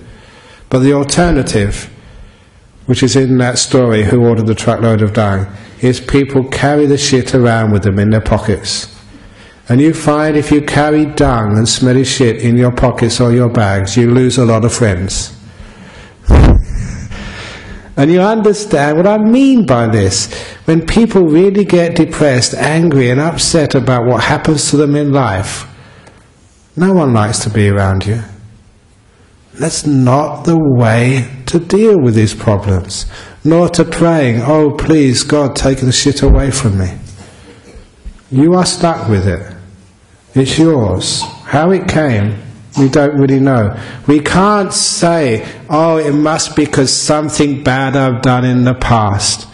Speaker 1: But the alternative, which is in that story, Who Ordered the Truckload of Dung, is people carry the shit around with them in their pockets. And you find if you carry dung and smelly shit in your pockets or your bags, you lose a lot of friends. and you understand what I mean by this. When people really get depressed, angry, and upset about what happens to them in life, No one likes to be around you. That's not the way to deal with these problems, nor to praying, oh please God, take the shit away from me. You are stuck with it. It's yours. How it came, we don't really know. We can't say, oh, it must be because something bad I've done in the past.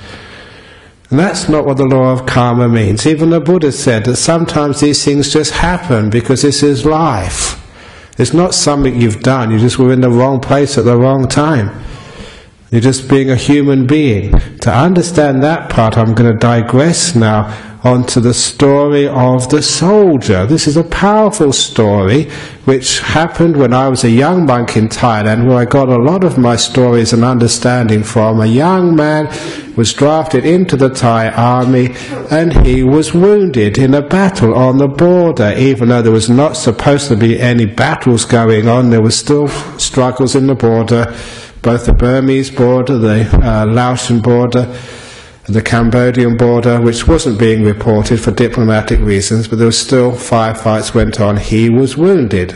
Speaker 1: And that's not what the law of karma means. Even the Buddha said that sometimes these things just happen because this is life. It's not something you've done, you just were in the wrong place at the wrong time. You're just being a human being. To understand that part, I'm going to digress now onto the story of the soldier. This is a powerful story which happened when I was a young monk in Thailand, where I got a lot of my stories and understanding from. A young man was drafted into the Thai army and he was wounded in a battle on the border. Even though there was not supposed to be any battles going on, there were still struggles in the border, both the Burmese border, the uh, Laotian border the Cambodian border, which wasn't being reported for diplomatic reasons, but there were still firefights went on. He was wounded.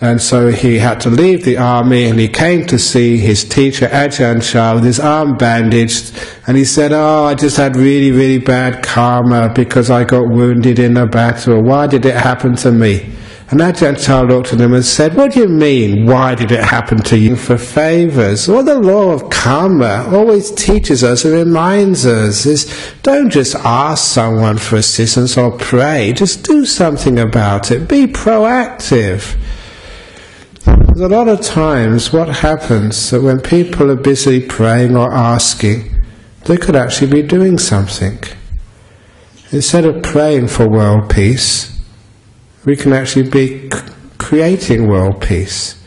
Speaker 1: And so he had to leave the army and he came to see his teacher Ajahn Chah with his arm bandaged and he said, Oh, I just had really, really bad karma because I got wounded in a battle. Why did it happen to me? And Ajahn Chah looked at him and said, What do you mean, why did it happen to you? For favours. Well, the law of karma always teaches us and reminds us is don't just ask someone for assistance or pray, just do something about it. Be proactive. There's a lot of times what happens that when people are busy praying or asking, they could actually be doing something. Instead of praying for world peace, we can actually be creating world peace.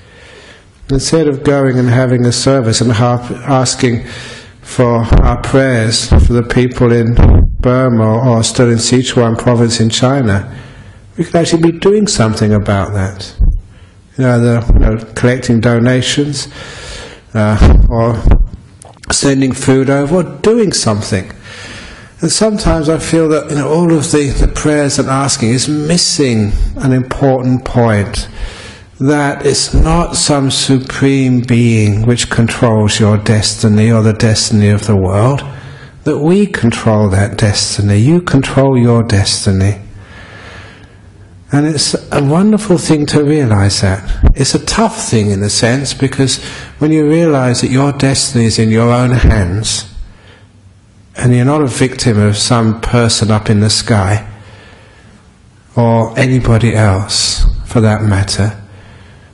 Speaker 1: Instead of going and having a service and asking for our prayers for the people in Burma or still in Sichuan province in China, we can actually be doing something about that. You know, the, you know collecting donations uh, or sending food over or doing something. And sometimes I feel that you know, all of the, the prayers and asking is missing an important point. That it's not some supreme being which controls your destiny or the destiny of the world. That we control that destiny. You control your destiny. And it's a wonderful thing to realize that. It's a tough thing in a sense because when you realize that your destiny is in your own hands, and you're not a victim of some person up in the sky or anybody else for that matter,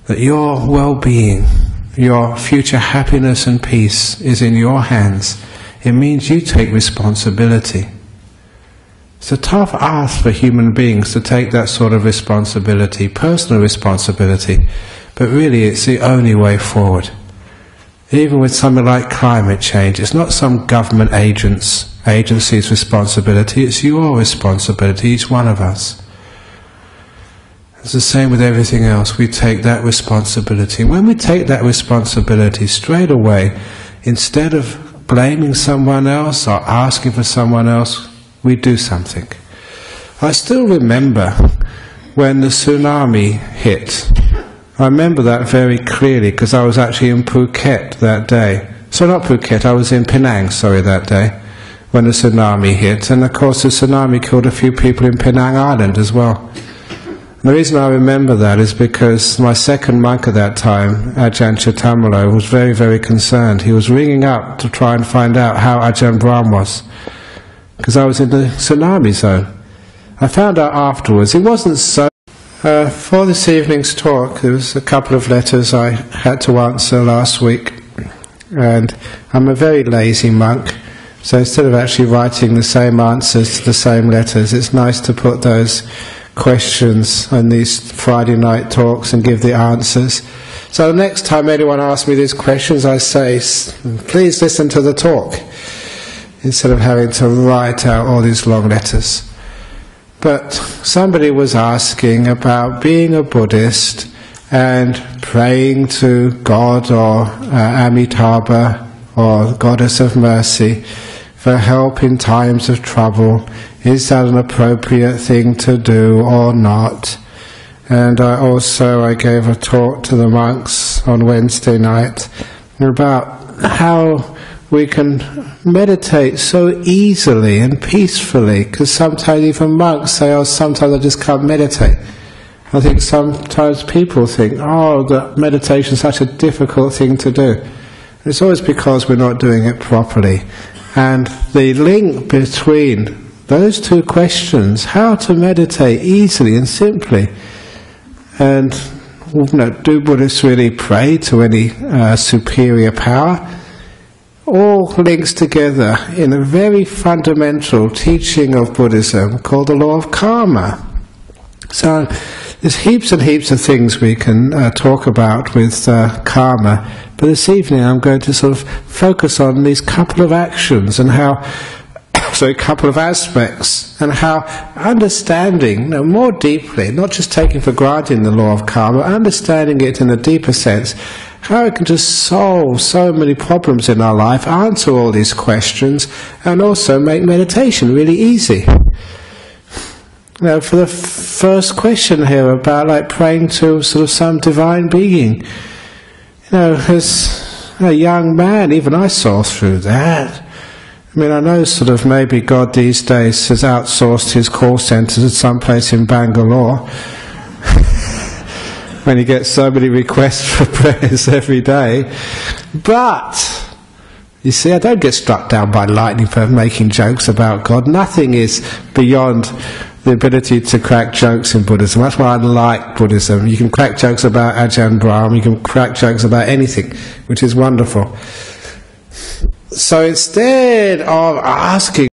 Speaker 1: that your well being, your future happiness and peace is in your hands, it means you take responsibility. It's a tough ask for human beings to take that sort of responsibility, personal responsibility, but really it's the only way forward. Even with something like climate change, it's not some government agent's agency's responsibility, it's your responsibility, each one of us. It's the same with everything else. We take that responsibility. When we take that responsibility straight away, instead of blaming someone else or asking for someone else, we do something. I still remember when the tsunami hit I remember that very clearly because I was actually in Phuket that day. So not Phuket, I was in Penang, sorry, that day, when the tsunami hit. And of course the tsunami killed a few people in Penang Island as well. And the reason I remember that is because my second monk at that time, Ajahn Chitamalo, was very, very concerned. He was ringing up to try and find out how Ajahn Brahm was. Because I was in the tsunami zone. I found out afterwards it wasn't so uh, for this evening's talk, there was a couple of letters I had to answer last week, and I'm a very lazy monk, so instead of actually writing the same answers to the same letters, it's nice to put those questions on these Friday night talks and give the answers. So the next time anyone asks me these questions, I say, please listen to the talk, instead of having to write out all these long letters. But somebody was asking about being a Buddhist and praying to God or uh, Amitabha or Goddess of Mercy for help in times of trouble. Is that an appropriate thing to do or not? and I also I gave a talk to the monks on Wednesday night about how we can meditate so easily and peacefully because sometimes even monks say, oh, sometimes I just can't meditate. I think sometimes people think, oh, that meditation is such a difficult thing to do. It's always because we're not doing it properly. And the link between those two questions, how to meditate easily and simply, and you know, do Buddhists really pray to any uh, superior power? All links together in a very fundamental teaching of Buddhism called the law of karma. So there's heaps and heaps of things we can uh, talk about with uh, karma, but this evening I'm going to sort of focus on these couple of actions and how, so a couple of aspects, and how understanding you know, more deeply, not just taking for granted the law of karma, understanding it in a deeper sense, how it can just solve so many problems in our life, answer all these questions, and also make meditation really easy. Now, for the first question here about like praying to sort of some divine being, you know, as a young man, even I saw through that. I mean, I know sort of maybe God these days has outsourced his call centres at some place in Bangalore when he gets so many requests for prayers every day. But, you see, I don't get struck down by lightning for making jokes about God. Nothing is beyond the ability to crack jokes in Buddhism. That's why I like Buddhism. You can crack jokes about Ajahn Brahm, you can crack jokes about anything, which is wonderful. So instead of asking